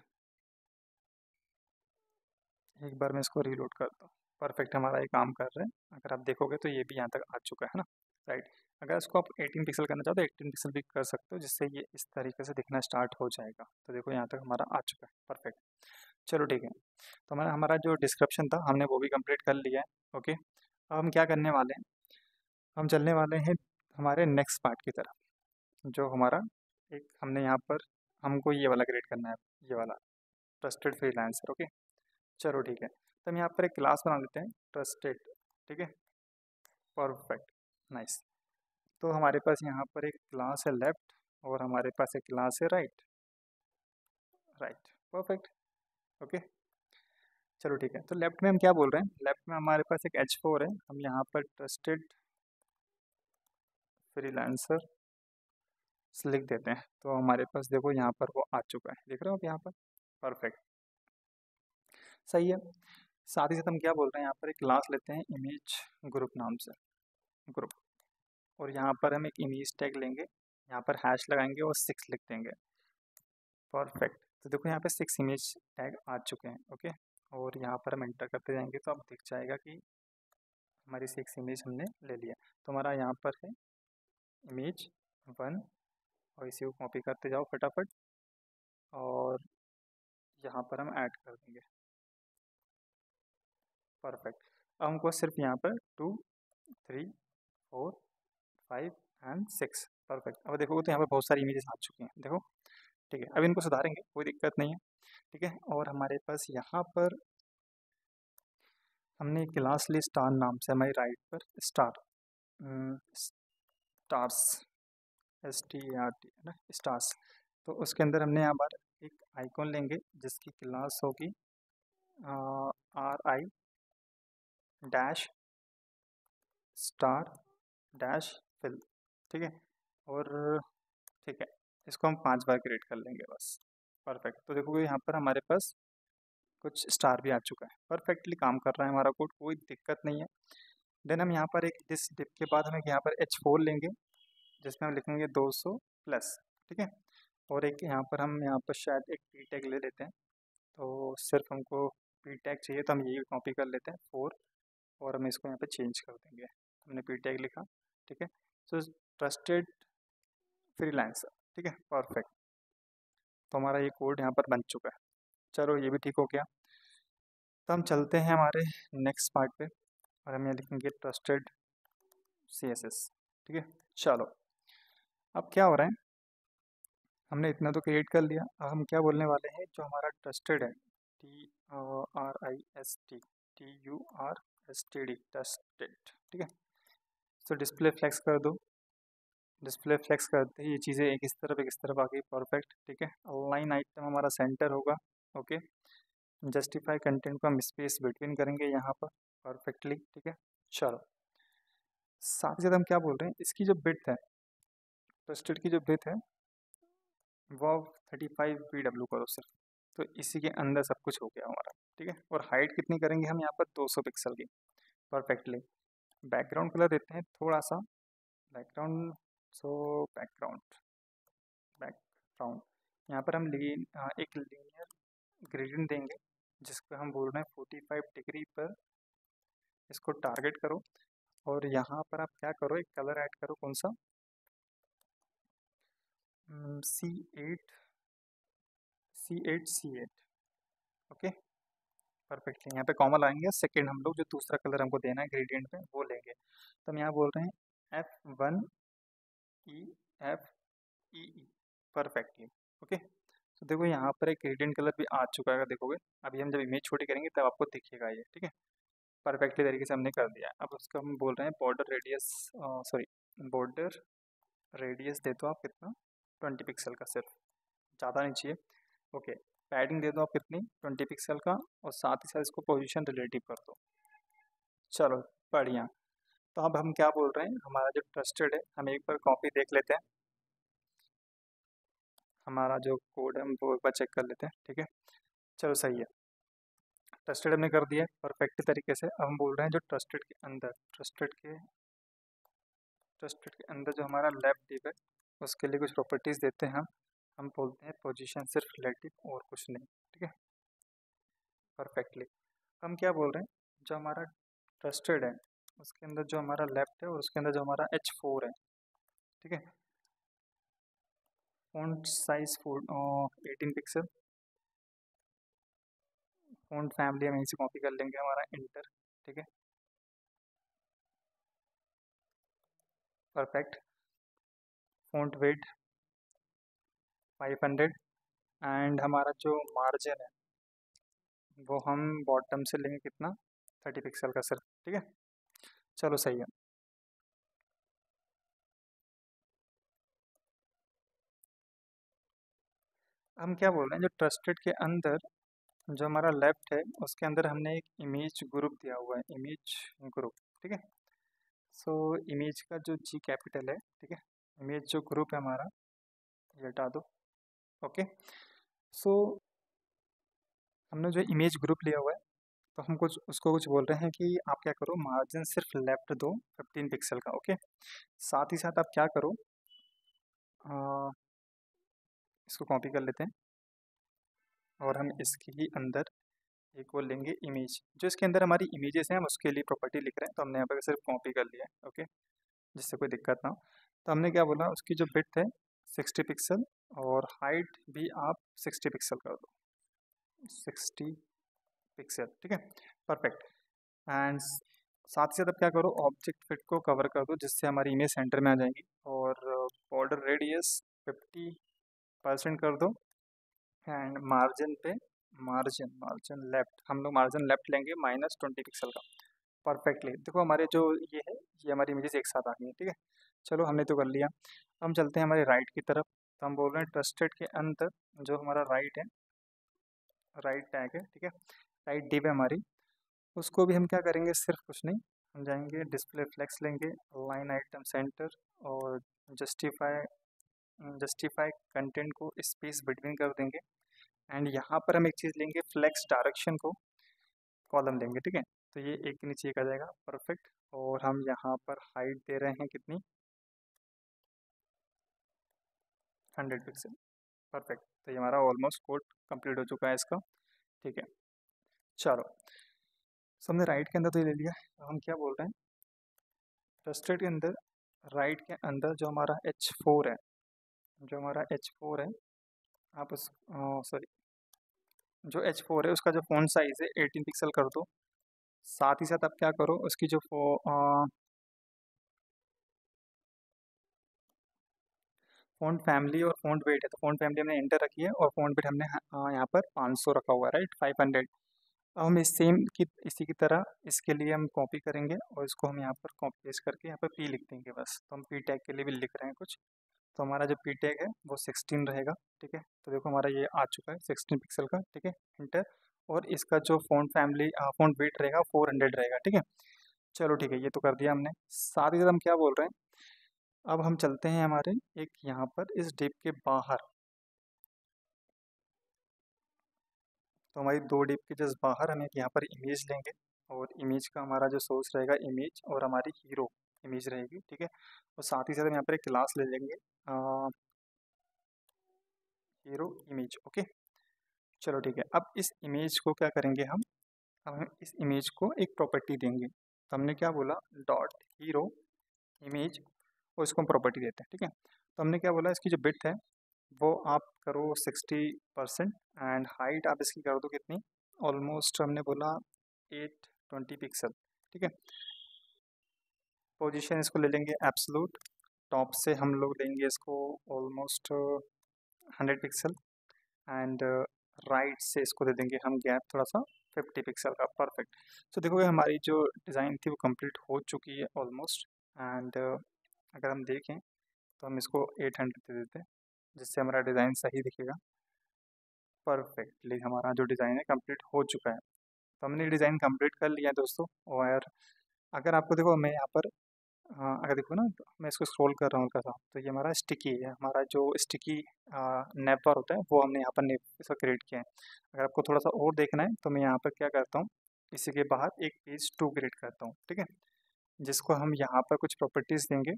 एक बार मैं इसको रीलोड करता हूँ। परफेक्ट हमारा ये काम कर रहे हैं। अगर आप देखोगे तो ये भी यहाँ तक आ चुका है ना? राइट अगर इसको आप 18 पिक्सल करना चाहो तो 18 पिक्सल भी कर सकते हो, जिससे ये इस तरीके से दिखना स्टार्ट हो जाएगा। तो देखो यहाँ तक हमारा आ चुका है, परफेक्ट। चलो ठीक है। तो हमारा हमारा जो डिस्क्रिप्शन था, हमने वो भी कंप्लीट कर लिया है, ओके? अब हम क्या करने वाले हैं? हम चलने वाले हैं हमारे नेक्स्ट पार्ट की तरफ़, जो हमारा एक, हमने यहाँ पर, हमको ये वाला क्रिएट करना है, ये वाला, ट्रस्टेड फ्रीलांसर, ओके? चलो ठीक है। तो हम यहाँ पर एक क्लास बना लेते हैं, ट्रस्टेड, ठीक है? Perfect, nice. तो हमारे पास यहाँ पर एक क्लास है लेफ़्ट और हमारे पास एक क्लास है राइट राइट परफेक्ट ओके चलो ठीक है। तो लेफ़्ट में हम क्या बोल रहे हैं? लेफ़्ट में हमारे पास एक एच फोर है। हम यहाँ पर ट्रस्टेड फ्रीलांसर लिख देते हैं। तो हमारे पास देखो यहाँ पर वो आ चुका है। देख रहे हो आप यहाँ पर? परफेक्ट सही है। साथ ही साथ हम क्या बोल रहे हैं? यहाँ पर एक क्लास लेते हैं इमेज ग्रुप नाम से। ग्रुप और यहाँ पर हम एक इमेज टैग लेंगे। यहाँ पर हैश लगाएँगे और सिक्स लिख देंगे। परफेक्ट तो देखो यहाँ पे सिक्स इमेज टैग आ चुके हैं ओके और यहाँ पर हम एंटर करते जाएँगे तो अब दिख जाएगा कि हमारी सिक्स इमेज हमने ले लिया। तो हमारा यहाँ पर है इमेज वन और इसी को कॉपी करते जाओ फटाफट और यहाँ पर हम ऐड कर देंगे। परफेक्ट अब हमको सिर्फ़ यहाँ पर two three four five and six. Perfect. अब देखो तो यहाँ पर बहुत सारी इमेजेस आ चुकी हैं। देखो, ठीक है। अब इनको सुधारेंगे, कोई दिक्कत नहीं है, ठीक है? और हमारे पास यहाँ पर हमने क्लास ली स्टार नाम से, हमारी राइट पर star stars S T R T है ना? स्टार्स तो उसके अंदर हमने यहाँ पर एक आइकॉन लेंगे, जिसकी क्लास होगी R I dash star dash fill, ठीक है? और ठीक है, इसको हम पाँच बार क्रिएट कर लेंगे बस। परफेक्ट तो देखोगे यहाँ पर हमारे पास कुछ स्टार भी आ चुका है। परफेक्टली काम कर रहा है हमारा कोड कोई दिक्कत नहीं है। देन हम यहाँ पर एक दिस डिप के बाद हम एक यहाँ पर एच फोर लेंगे, जिसमें हम लिखेंगे 200 प्लस ठीक है? और एक यहाँ पर हम यहाँ पर शायद एक पी टैग ले लेते हैं। तो सिर्फ़ हमको पी टैग चाहिए तो हम यही कॉपी कर लेते हैं फोर और हम इसको यहाँ पे चेंज कर देंगे। हमने पी टैग लिखा, ठीक है? सो ट्रस्टेड फ्रीलांसर ठीक है? परफेक्ट तो हमारा ये कोड यहाँ पर बन चुका है। चलो, ये भी ठीक हो गया। तो हम चलते हैं हमारे नेक्स्ट पार्ट पे और हम यहाँ लिखेंगे ट्रस्टेड सी एस एस ठीक है? चलो। अब क्या हो रहा है? हमने इतना तो क्रिएट कर लिया। अब हम क्या बोलने वाले हैं? जो हमारा ट्रस्टेड है T R I S T T U R S T D trusted ठीक है? तो डिस्प्ले फ्लैक्स कर दो। डिस्प्ले फ्लैक्स करते ही ये चीज़ें एक इस तरफ़, एक इस तरफ़ आ गई। परफेक्ट ठीक है। ऑनलाइन आइटम हमारा सेंटर होगा ओके जस्टिफाई कंटेंट को हम स्पेस बिटवीन करेंगे यहाँ पर परफेक्टली ठीक है? चलो। साथ ही साथ हम क्या बोल रहे हैं? इसकी जो बिट है ट्रस्टेड की जो बिट है, वो थर्टी फाइव वी डब्ल्यू करो सिर्फ़। तो इसी के अंदर सब कुछ हो गया हमारा, ठीक है? और हाइट कितनी करेंगे हम यहाँ पर? 200 पिक्सल की। परफेक्टली बैकग्राउंड कलर देते हैं थोड़ा सा बैकग्राउंड सो बैकग्राउंड बैकग्राउंड यहाँ पर हम लीन एक लीनियर ग्रेडियंट देंगे, जिसको हम बोल रहे हैं फोर्टी फाइव डिग्री पर। इसको टारगेट करो। और यहाँ पर आप क्या करो, एक कलर ऐड करो कौन सा? C eight C eight C eight okay perfectly यहाँ पे कॉमन लाएँगे सेकेंड हम लोग जो दूसरा कलर हमको देना है ग्रेडियंट में, वो लेंगे। तो हम यहाँ बोल रहे हैं F one E F E E perfectly okay तो देखो यहाँ पर एक ग्रेडियंट कलर भी आ चुका है देखोगे। अभी हम जब इमेज छोटी करेंगे, तब आपको दिखेगा ये, ठीक है? परफेक्टली तरीके से हमने कर दिया अब उसको हम बोल रहे हैं border radius sorry border radius दे दो आप कितना? ट्वेंटी पिक्सल का सिर्फ़। ज़्यादा नहीं चाहिए। ओके पैडिंग दे दो आप कितनी? ट्वेंटी पिक्सल का और साथ ही साथ इसको पोजीशन रिलेटिव कर दो। चलो, बढ़िया। तो अब हम क्या बोल रहे हैं? हमारा जो ट्रस्टेड है, हम एक बार कॉपी देख लेते हैं। हमारा जो कोड है, हम वो एक बार चेक कर लेते हैं, ठीक है? चलो, सही है। ट्रस्टेड हमने कर दिया परफेक्ट तरीके से। अब हम बोल रहे हैं जो ट्रस्टेड के अंदर ट्रस्टेड के ट्रस्टेड के अंदर जो हमारा लैब डिव है, उसके लिए कुछ प्रॉपर्टीज़ देते हैं हम। हम बोलते हैं पोजीशन सिर्फ़ रिलेटिव और कुछ नहीं, ठीक है? परफेक्टली हम क्या बोल रहे हैं? जो हमारा ट्रस्टेड है, उसके अंदर जो हमारा लेफ़्ट है और उसके अंदर जो हमारा एच फोर है, ठीक है? Font size four eighteen pixel font family हम यहीं से कॉपी कर लेंगे हमारा इंटर ठीक है? परफेक्ट फ़ॉन्ट वेट 500 एंड हमारा जो मार्जिन है, वो हम बॉटम से लेंगे कितना? 30 पिक्सल का सिर्फ़ ठीक है? चलो सही है। हम क्या बोल रहे हैं? जो ट्रस्टेड के अंदर, जो हमारा लेफ़्ट है, उसके अंदर हमने एक इमेज ग्रुप दिया हुआ है इमेज ग्रुप ठीक है? सो इमेज का जो जी कैपिटल है, ठीक है? इमेज जो ग्रुप है हमारा, ये हटा दो। ओके? सो हमने जो इमेज ग्रुप लिया हुआ है तो हम कुछ उसको कुछ बोल रहे हैं कि आप क्या करो मार्जिन सिर्फ़ लेफ़्ट दो फिफ्टीन पिक्सल का ओके? साथ ही साथ आप क्या करो आ, इसको कॉपी कर लेते हैं और हम इसके ही अंदर एक वो लेंगे इमेज जो इसके अंदर हमारी इमेजेस हैं हम उसके लिए प्रॉपर्टी लिख रहे हैं तो हमने यहाँ पर सिर्फ़ कॉपी कर लिया है ओके? जिससे कोई दिक्कत ना हो। तो हमने क्या बोला उसकी जो बिट है सिक्सटी पिक्सल और हाइट भी आप सिक्सटी पिक्सल कर दो। सिक्सटी पिक्सल, ठीक है? परफेक्ट। एंड साथ ही साथ अब क्या करो, ऑब्जेक्ट फिट को कवर कर दो, जिससे हमारी इमेज सेंटर में आ जाएगी। और बॉर्डर रेडियस फिफ्टी परसेंट कर दो। एंड मार्जिन पे, मार्जिन मार्जिन लेफ़्ट, हम लोग मार्जिन लेफ़्ट लेंगे माइनस ट्वेंटी पिक्सल का। परफेक्टली। देखो हमारे जो ये है, ये हमारी इमेजेस एक साथ आ गई है, ठीक है? चलो हमने तो कर लिया। हम चलते हैं हमारे राइट की तरफ़। तो हम बोल रहे हैं ट्रस्टेड के अंदर जो हमारा राइट है राइट टैग है, ठीक है? राइट डिव है हमारी। उसको भी हम क्या करेंगे? सिर्फ़ कुछ नहीं, हम जाएँगे डिस्प्ले फ्लेक्स लेंगे लाइन आइटम सेंटर और जस्टिफाई जस्टिफाई कंटेंट को स्पेस बिटवीन कर देंगे। एंड यहाँ पर हम एक चीज़ लेंगे फ्लेक्स डायरेक्शन को कॉलम लेंगे, ठीक है? तो ये एक नीचे एक आ जाएगा परफेक्ट और हम यहाँ पर हाइट दे रहे हैं कितनी? Hundred pixel. परफेक्ट। तो ये हमारा ऑलमोस्ट कोड कंप्लीट हो चुका है इसका। ठीक है। चलो। सो हमने राइट के अंदर तो ये ले लिया। हम क्या बोल रहे हैं? ट्रस्टेड के अंदर, राइट के अंदर जो हमारा एच फोर है, जो हमारा एच फोर है, आप उस सॉरी, जो एच फोर है, उसका जो फ़ोन साइज़ है एटीन पिक्सल कर दो। साथ ही साथ आप क्या करो, उसकी जो फो फ़ोन फैमिली और फ़ोन वेट है तो फ़ोन फैमिली हमने एंटर रखी है और फ़ोन वेट हमने यहाँ पर 500 रखा हुआ है, राइट? 500 अब हम इस सेम की, इसी की तरह इसके लिए हम कॉपी करेंगे और इसको हम यहाँ पर कॉपी पेस्ट करके यहाँ पर पी लिख देंगे बस। तो हम पी टैग के लिए भी लिख रहे हैं कुछ। तो हमारा जो पी टैग है वो सिक्सटीन रहेगा, ठीक है? तो देखो हमारा ये आ चुका है, सिक्सटीन पिक्सल का, ठीक है? इंटर और इसका जो फ़ोन फैमिली फ़ोन वेट रहेगा फोर हंड्रेड रहेगा, ठीक है? चलो ठीक है, ये तो कर दिया हमने। साथ ही साथ हम क्या बोल रहे हैं? अब हम चलते हैं हमारे एक यहाँ पर इस डिप के बाहर। तो हमारी दो डिप के जस्ट बाहर हम एक यहाँ पर इमेज लेंगे और इमेज का हमारा जो सोर्स रहेगा इमेज और हमारी हीरो इमेज रहेगी ठीक है? और साथ ही साथ हम यहाँ पर एक क्लास ले लेंगे आ, हीरो इमेज ओके? चलो ठीक है अब इस इमेज को क्या करेंगे हम? अब हम इस इमेज को एक प्रॉपर्टी देंगे। तो हमने क्या बोला? डॉट हीरो इमेज और इसको हम प्रॉपर्टी देते हैं, ठीक है? तो हमने क्या बोला, इसकी जो बिट है, वो आप करो सिक्सटी परसेंट एंड हाइट आप इसकी कर दो कितनी? ऑलमोस्ट हमने बोला एट ट्वेंटी पिक्सल ठीक है? पोजीशन इसको ले लेंगे एब्सलूट टॉप से हम लोग लेंगे इसको almost hundred pixel and right से इसको दे देंगे हम गैप थोड़ा सा फिफ्टी पिक्सल का परफेक्ट तो देखोगे हमारी जो डिज़ाइन थी वो कंप्लीट हो चुकी है ऑलमोस्ट एंड अगर हम देखें तो हम इसको एट हंड्रेड दे देते जिससे हमारा डिज़ाइन सही दिखेगा। परफेक्टली हमारा जो डिज़ाइन है कंप्लीट हो चुका है। तो हमने डिज़ाइन कंप्लीट कर लिया है दोस्तों, और अगर आपको देखो, मैं यहाँ पर हाँ अगर देखो ना तो मैं इसको स्क्रॉल कर रहा हूँ सा तो ये हमारा स्टिकी है, हमारा जो स्टिकी नेपर होता है, वो हमने यहाँ पर इसका क्रिएट किया है। अगर आपको थोड़ा सा और देखना है तो मैं यहाँ पर क्या करता हूँ, इसी के बाहर एक पेज टू क्रिएट करता हूँ, ठीक है? जिसको हम यहाँ पर कुछ प्रॉपर्टीज़ देंगे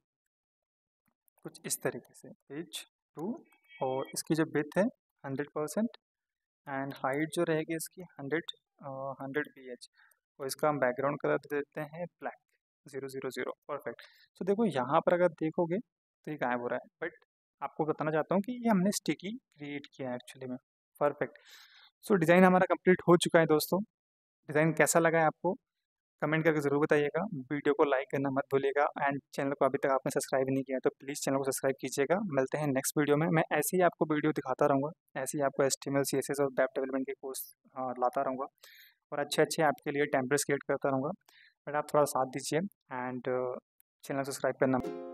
कुछ इस तरीके से। पेज टू और इसकी जो बिथ है हंड्रेड परसेंट एंड हाइट जो रहेगी इसकी हंड्रेड हंड्रेड पी एच और इसका हम बैकग्राउंड कलर देते हैं black zero zero zero perfect तो देखो यहाँ पर अगर देखोगे तो ये गायब हो रहा है बट आपको बताना चाहता हूँ कि ये हमने स्टिकी क्रिएट किया है एक्चुअली में परफेक्ट सो डिज़ाइन हमारा कंप्लीट हो चुका है दोस्तों। डिज़ाइन कैसा लगा है आपको? कमेंट करके ज़रूर बताइएगा। वीडियो को लाइक करना मत भूलिएगा एंड चैनल को अभी तक आपने सब्सक्राइब नहीं किया तो प्लीज़ चैनल को सब्सक्राइब कीजिएगा। मिलते हैं नेक्स्ट वीडियो में। मैं ऐसे ही आपको वीडियो दिखाता रहूँगा। ऐसे ही आपको एस टी सी और वेब डेवलपमेंट के कोर्स लाता रहूँगा। और अच्छे अच्छे आपके लिए टेम्परेस क्रिएट करता रहूँगा। बट आप थोड़ा साथ दीजिए एंड, चैनल सब्सक्राइब करना